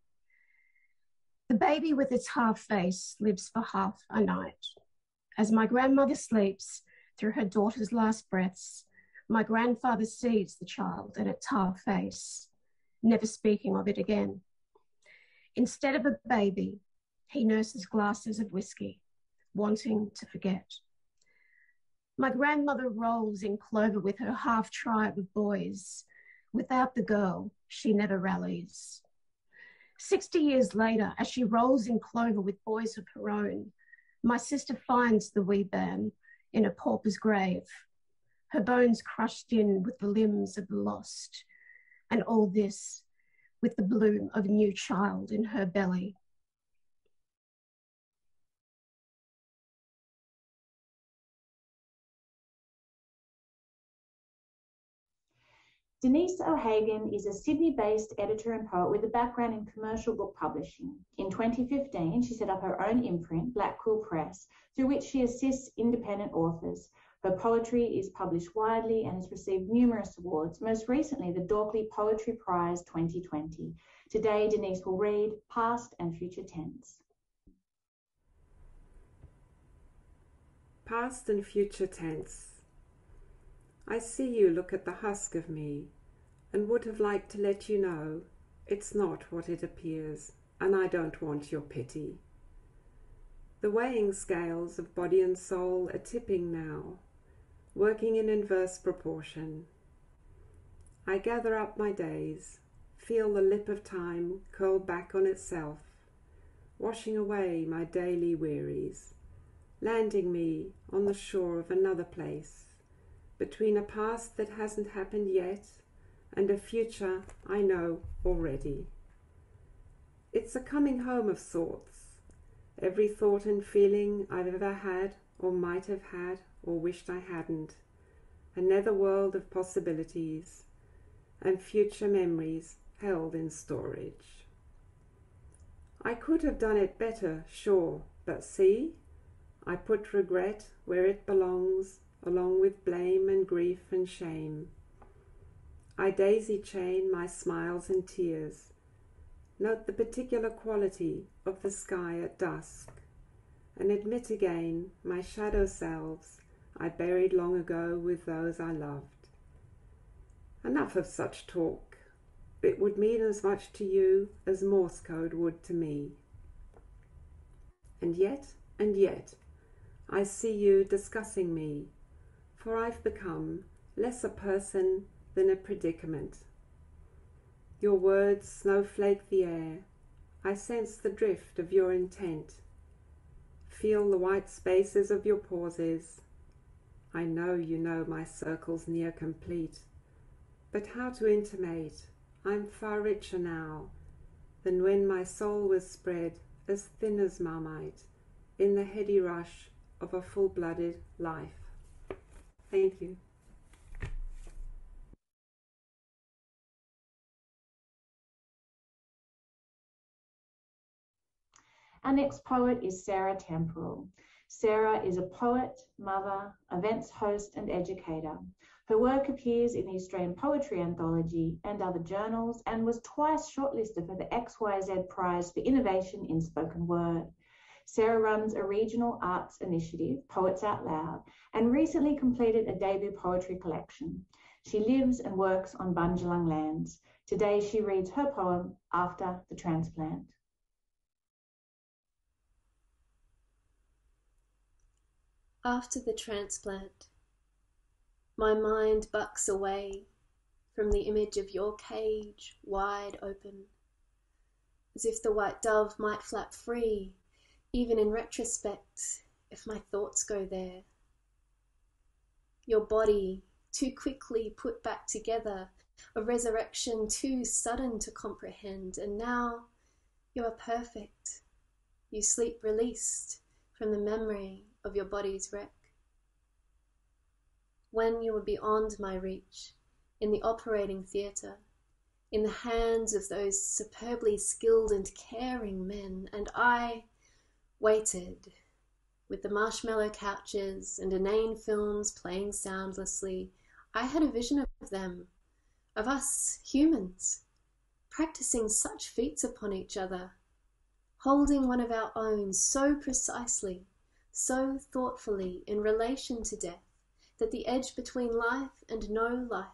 The baby with its half face lives for half a night. As my grandmother sleeps through her daughter's last breaths, my grandfather sees the child and its half face, never speaking of it again. Instead of a baby, he nurses glasses of whiskey, wanting to forget. My grandmother rolls in clover with her half tribe of boys. Without the girl, she never rallies. 60 years later, as she rolls in clover with boys of her own, My sister finds the wee bairn in a pauper's grave, her bones crushed in with the limbs of the lost, and all this with the bloom of a new child in her belly. Denise O'Hagan is a Sydney based editor and poet with a background in commercial book publishing. In 2015, she set up her own imprint, Black Quill Press, through which she assists independent authors. Her poetry is published widely and has received numerous awards, most recently the Dalkey Poetry Prize 2020. Today, Denise will read Past and Future Tense. Past and Future Tense. I see you look at the husk of me and would have liked to let you know it's not what it appears, and I don't want your pity. The weighing scales of body and soul are tipping now, working in inverse proportion. I gather up my days, feel the lip of time curl back on itself, washing away my daily wearies, landing me on the shore of another place between a past that hasn't happened yet and a future I know already. It's a coming home of sorts. every thought and feeling I've ever had or might have had or wished I hadn't, a netherworld of possibilities and future memories held in storage. I could have done it better, sure, but see, I put regret where it belongs along with blame and grief and shame. I daisy chain my smiles and tears. Note the particular quality of the sky at dusk, and admit again my shadow selves I buried long ago with those I loved. Enough of such talk. It would mean as much to you as Morse code would to me. And yet, and yet, I see you discussing me for I've become less a person than a predicament. Your words snowflake the air. I sense the drift of your intent. Feel the white spaces of your pauses. I know you know my circle's near complete. But how to intimate? I'm far richer now than when my soul was spread as thin as marmite in the heady rush of a full blooded life. Thank you. Our next poet is Sarah Temporal. Sarah is a poet, mother, events host, and educator. Her work appears in the Australian Poetry Anthology and other journals and was twice shortlisted for the XYZ Prize for Innovation in Spoken Word. Sarah runs a regional arts initiative, Poets Out Loud, and recently completed a debut poetry collection. She lives and works on Bundjalung lands. Today she reads her poem, After the Transplant. After the transplant, my mind bucks away from the image of your cage wide open, as if the white dove might flap free even in retrospect, if my thoughts go there. Your body, too quickly put back together, a resurrection too sudden to comprehend, and now you are perfect. You sleep released from the memory of your body's wreck. When you were beyond my reach, in the operating theatre, in the hands of those superbly skilled and caring men, and I, waited, with the marshmallow couches and inane films playing soundlessly, I had a vision of them, of us humans, practicing such feats upon each other, holding one of our own so precisely, so thoughtfully in relation to death, that the edge between life and no life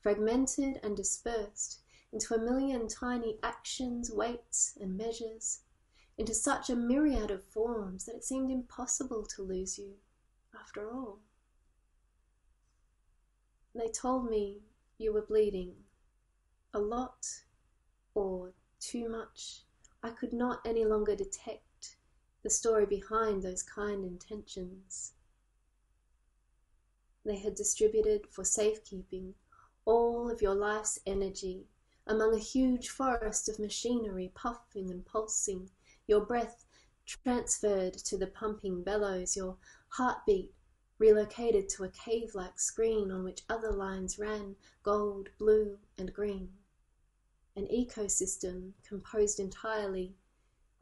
fragmented and dispersed into a million tiny actions, weights, and measures, into such a myriad of forms that it seemed impossible to lose you after all. They told me you were bleeding a lot or too much. I could not any longer detect the story behind those kind intentions. They had distributed for safekeeping all of your life's energy among a huge forest of machinery puffing and pulsing, your breath transferred to the pumping bellows, your heartbeat relocated to a cave like screen on which other lines ran gold, blue, and green. An ecosystem composed entirely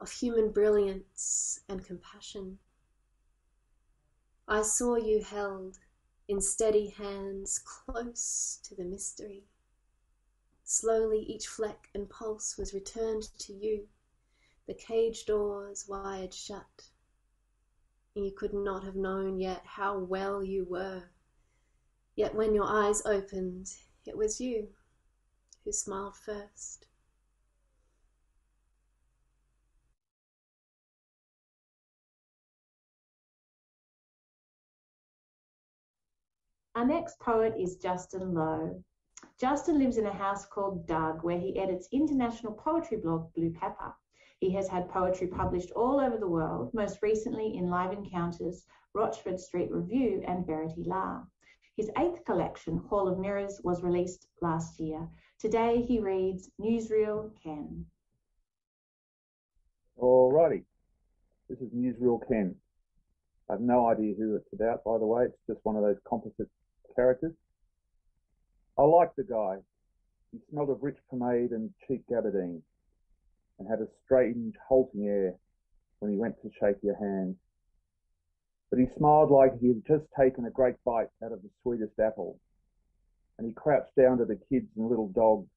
of human brilliance and compassion. I saw you held in steady hands close to the mystery. Slowly each fleck and pulse was returned to you, the cage doors wired shut. You could not have known yet how well you were. Yet when your eyes opened, it was you who smiled first. Our next poet is Justin Lowe. Justin lives in a house called Doug, where he edits international poetry blog Blue Pepper. He has had poetry published all over the world, most recently in Live Encounters, Rochford Street Review, and Verity La. His eighth collection, Hall of Mirrors, was released last year. Today he reads Newsreel Ken. Alrighty, this is Newsreel Ken. I have no idea who it's about, by the way. It's just one of those composite characters. I liked the guy. He smelled of rich pomade and cheap gabardine and had a strange, halting air when he went to shake your hand. But he smiled like he had just taken a great bite out of the sweetest apple. And he crouched down to the kids and little dogs.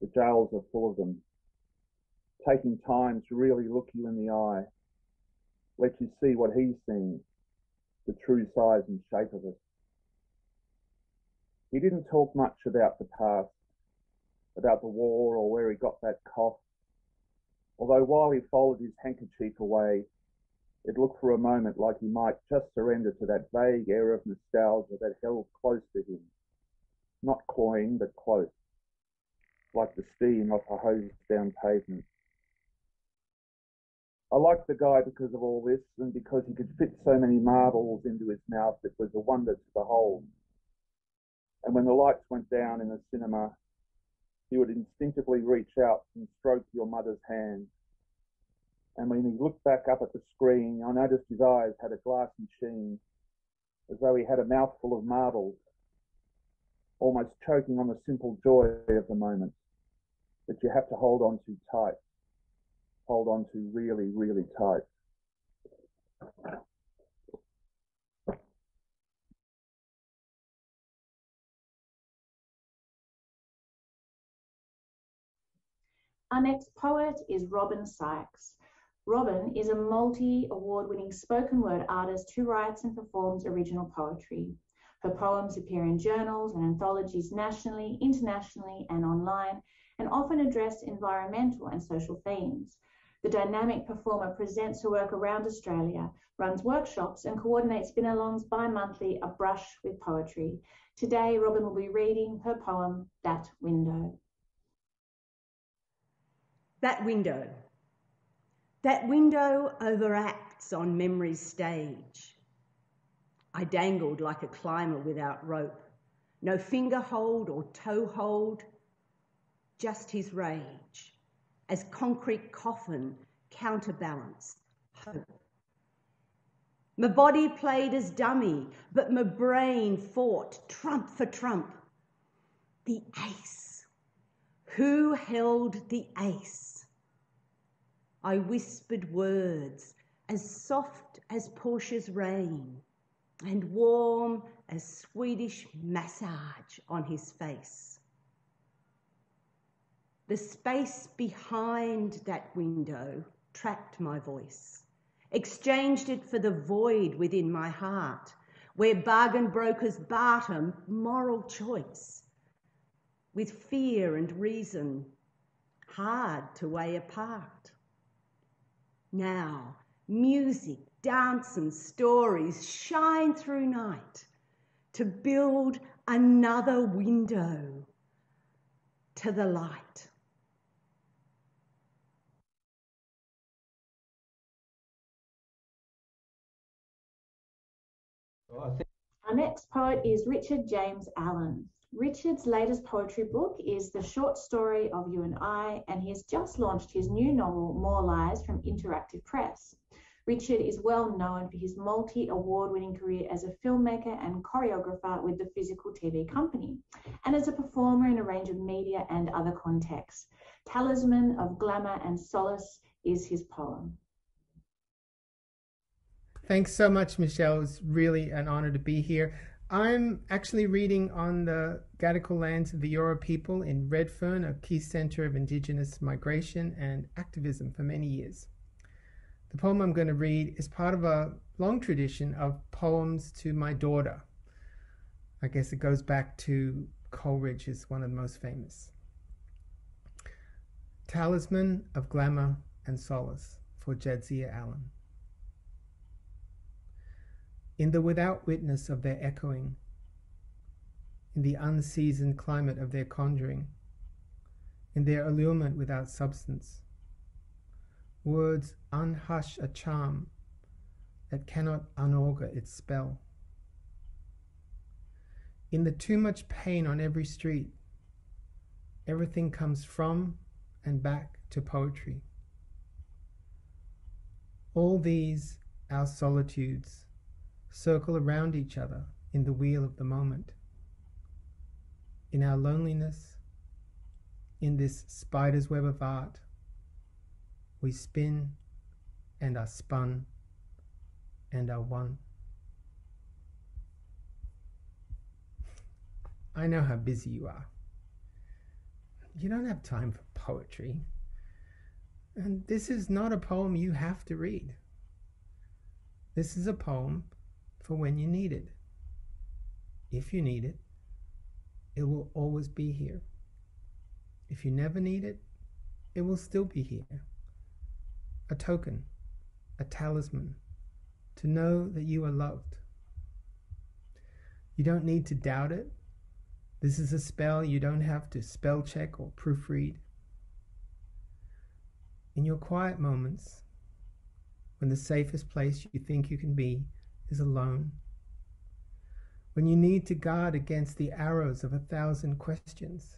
The jails are full of them. Taking time to really look you in the eye. Let you see what he's seen, the true size and shape of it. He didn't talk much about the past, about the war or where he got that cough. Although while he folded his handkerchief away, it looked for a moment like he might just surrender to that vague air of nostalgia that held close to him. Not cloying, but close, like the steam off a hosed down pavement. I liked the guy because of all this and because he could fit so many marbles into his mouth it was a wonder to behold. And when the lights went down in the cinema, he would instinctively reach out and stroke your mother's hand. And when he looked back up at the screen, I noticed his eyes had a glassy sheen, as though he had a mouthful of marbles, almost choking on the simple joy of the moment that you have to hold on to tight, hold on to really, really tight. Our next poet is Robin Sykes. Robin is a multi award winning spoken word artist who writes and performs original poetry. Her poems appear in journals and anthologies nationally, internationally, and online, and often address environmental and social themes. The dynamic performer presents her work around Australia, runs workshops, and coordinates Binalong's bi monthly A Brush with Poetry. Today, Robin will be reading her poem, That Window. That window. That window overacts on memory's stage. I dangled like a climber without rope, no finger hold or toe hold, just his rage, as concrete coffin counterbalanced hope. My body played as dummy, but my brain fought trump for trump. The ace. Who held the ace? I whispered words as soft as Portia's rain and warm as Swedish massage on his face. The space behind that window trapped my voice, exchanged it for the void within my heart, where bargain brokers barter moral choice with fear and reason, hard to weigh apart. Now, music, dance, and stories shine through night to build another window to the light. Our next poet is Richard James Allen. Richard's latest poetry book is The Short Story of You and I, and he has just launched his new novel, More Lies, from Interactive Press. Richard is well known for his multi award winning career as a filmmaker and choreographer with the Physical TV Company, and as a performer in a range of media and other contexts. Talisman of Glamour and Solace is his poem. Thanks so much, Michelle. It's really an honor to be here. I'm actually reading on the Gadigal lands of the Eora people in Redfern, a key center of Indigenous migration and activism for many years. The poem I'm going to read is part of a long tradition of poems to my daughter. I guess it goes back to Coleridge is one of the most famous. Talisman of Glamour and Solace for Jadzia Allen. In the without witness of their echoing, in the unseasoned climate of their conjuring, in their allurement without substance, Words unhush a charm that cannot unaugur its spell. In the too much pain on every street, everything comes from and back to poetry. All these, our solitudes, circle around each other in the wheel of the moment. In our loneliness, in this spider's web of art, we spin and are spun and are one. I know how busy you are. You don't have time for poetry. And this is not a poem you have to read. This is a poem for when you need it. If you need it, it will always be here. If you never need it, it will still be here a token, a talisman, to know that you are loved. You don't need to doubt it. This is a spell you don't have to spell check or proofread. In your quiet moments, when the safest place you think you can be is alone, when you need to guard against the arrows of a thousand questions,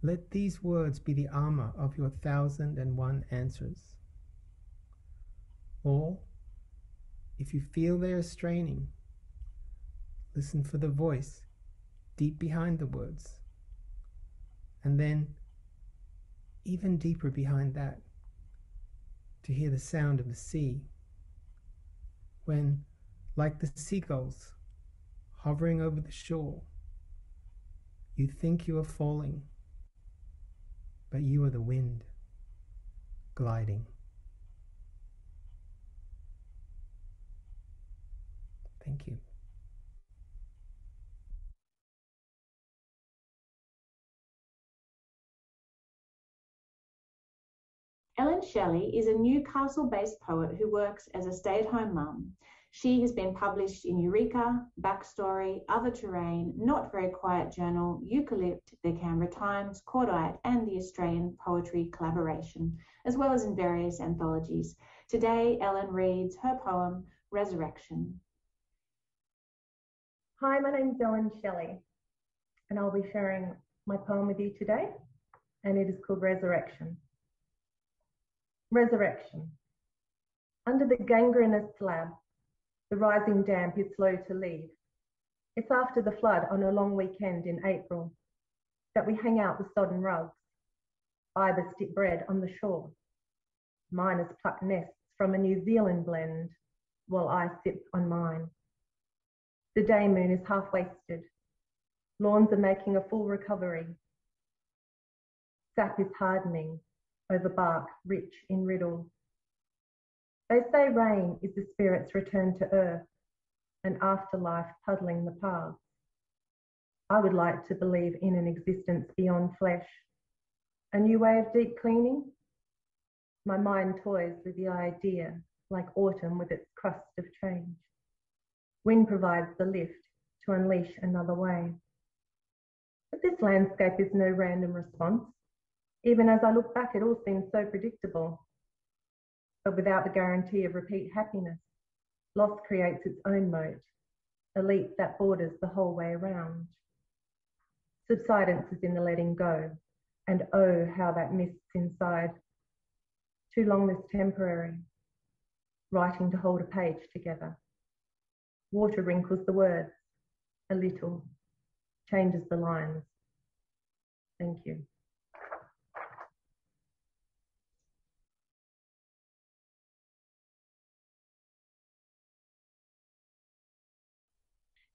let these words be the armor of your thousand and one answers. Or, if you feel they are straining, listen for the voice deep behind the words. And then, even deeper behind that, to hear the sound of the sea. When, like the seagulls hovering over the shore, you think you are falling but you are the wind gliding. Thank you. Ellen Shelley is a Newcastle based poet who works as a stay at home mum she has been published in Eureka, Backstory, Other Terrain, Not Very Quiet Journal, Eucalypt, the Canberra Times, Cordite, and the Australian Poetry Collaboration, as well as in various anthologies. Today, Ellen reads her poem, Resurrection. Hi, my name's Ellen Shelley, and I'll be sharing my poem with you today, and it is called Resurrection. Resurrection. Under the gangrenous slab, the rising damp is slow to leave. It's after the flood on a long weekend in April that we hang out the sodden rugs. Ibis dip bread on the shore. Miners pluck nests from a New Zealand blend while I sip on mine. The day moon is half wasted. Lawns are making a full recovery. Sap is hardening over bark rich in riddle. They say rain is the spirit's return to earth, an afterlife puddling the paths. I would like to believe in an existence beyond flesh, a new way of deep cleaning. My mind toys with the idea, like autumn with its crust of change. Wind provides the lift to unleash another way. But this landscape is no random response. Even as I look back, it all seems so predictable but without the guarantee of repeat happiness, Loss creates its own moat, a leap that borders the whole way around. Subsidence is in the letting go, and oh, how that mists inside. Too long this temporary, writing to hold a page together. Water wrinkles the words a little, changes the lines. Thank you.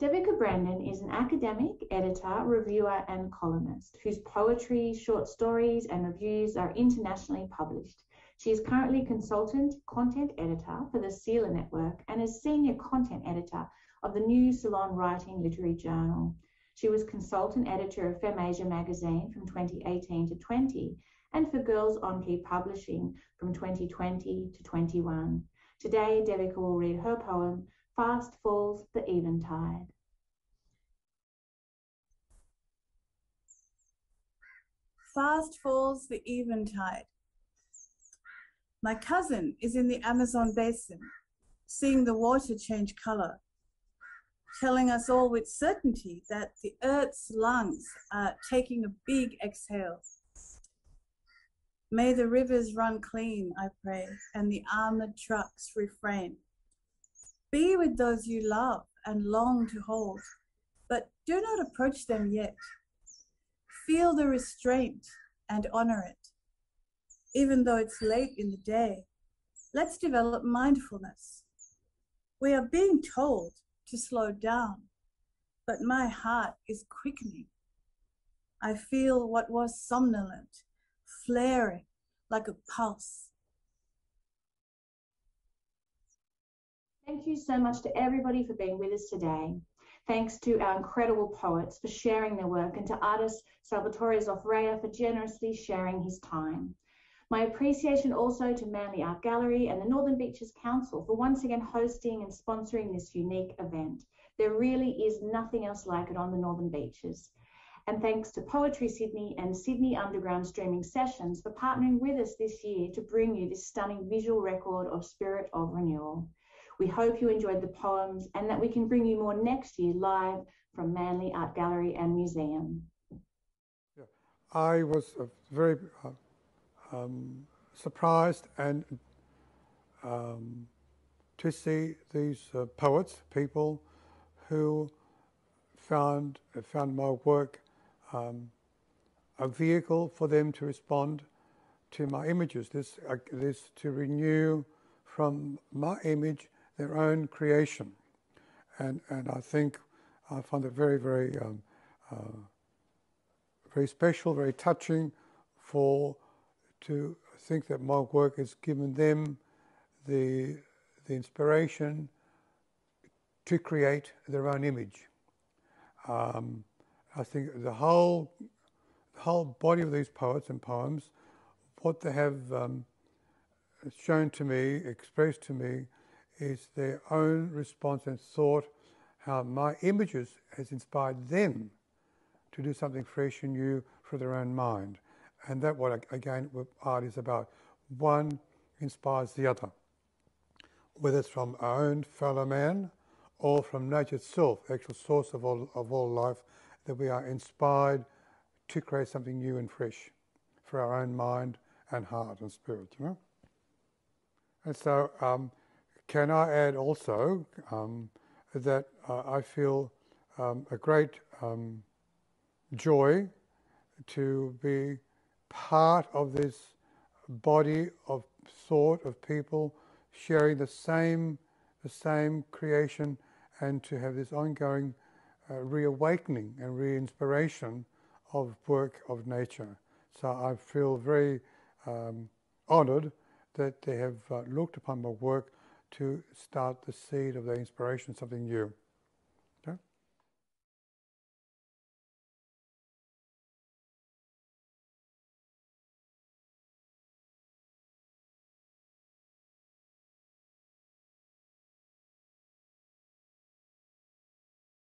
Devika Brandon is an academic, editor, reviewer, and columnist whose poetry, short stories, and reviews are internationally published. She is currently consultant content editor for the Sealer Network and is senior content editor of the New Ceylon Writing Literary Journal. She was consultant editor of FemAsia magazine from 2018 to 20 and for Girls on Key Publishing from 2020 to 21. Today, Devika will read her poem, Fast Falls the Eventide. Fast falls the eventide. My cousin is in the Amazon basin, seeing the water change color, telling us all with certainty that the Earth's lungs are taking a big exhale. May the rivers run clean, I pray, and the armored trucks refrain. Be with those you love and long to hold, but do not approach them yet. Feel the restraint and honor it. Even though it's late in the day, let's develop mindfulness. We are being told to slow down, but my heart is quickening. I feel what was somnolent, flaring like a pulse. Thank you so much to everybody for being with us today. Thanks to our incredible poets for sharing their work and to artist Salvatore Zofrea for generously sharing his time. My appreciation also to Manly Art Gallery and the Northern Beaches Council for once again hosting and sponsoring this unique event. There really is nothing else like it on the Northern Beaches. And thanks to Poetry Sydney and Sydney Underground Streaming Sessions for partnering with us this year to bring you this stunning visual record of Spirit of Renewal. We hope you enjoyed the poems and that we can bring you more next year live from Manly Art Gallery and Museum. Yeah. I was uh, very uh, um, surprised and um, to see these uh, poets, people who found found my work um, a vehicle for them to respond to my images. This uh, this to renew from my image their own creation. And, and I think I find it very, very, um, uh, very special, very touching for to think that my work has given them the, the inspiration to create their own image. Um, I think the whole, the whole body of these poets and poems, what they have um, shown to me, expressed to me, is their own response and thought, how my images has inspired them to do something fresh and new for their own mind. And that what again what art is about. One inspires the other. Whether it's from our own fellow man or from nature itself, actual source of all of all life, that we are inspired to create something new and fresh for our own mind and heart and spirit, you know? And so um, can I add also um, that uh, I feel um, a great um, joy to be part of this body of thought of people sharing the same the same creation and to have this ongoing uh, reawakening and re-inspiration of work of nature. So I feel very um, honoured that they have uh, looked upon my work to start the seed of the inspiration, something new.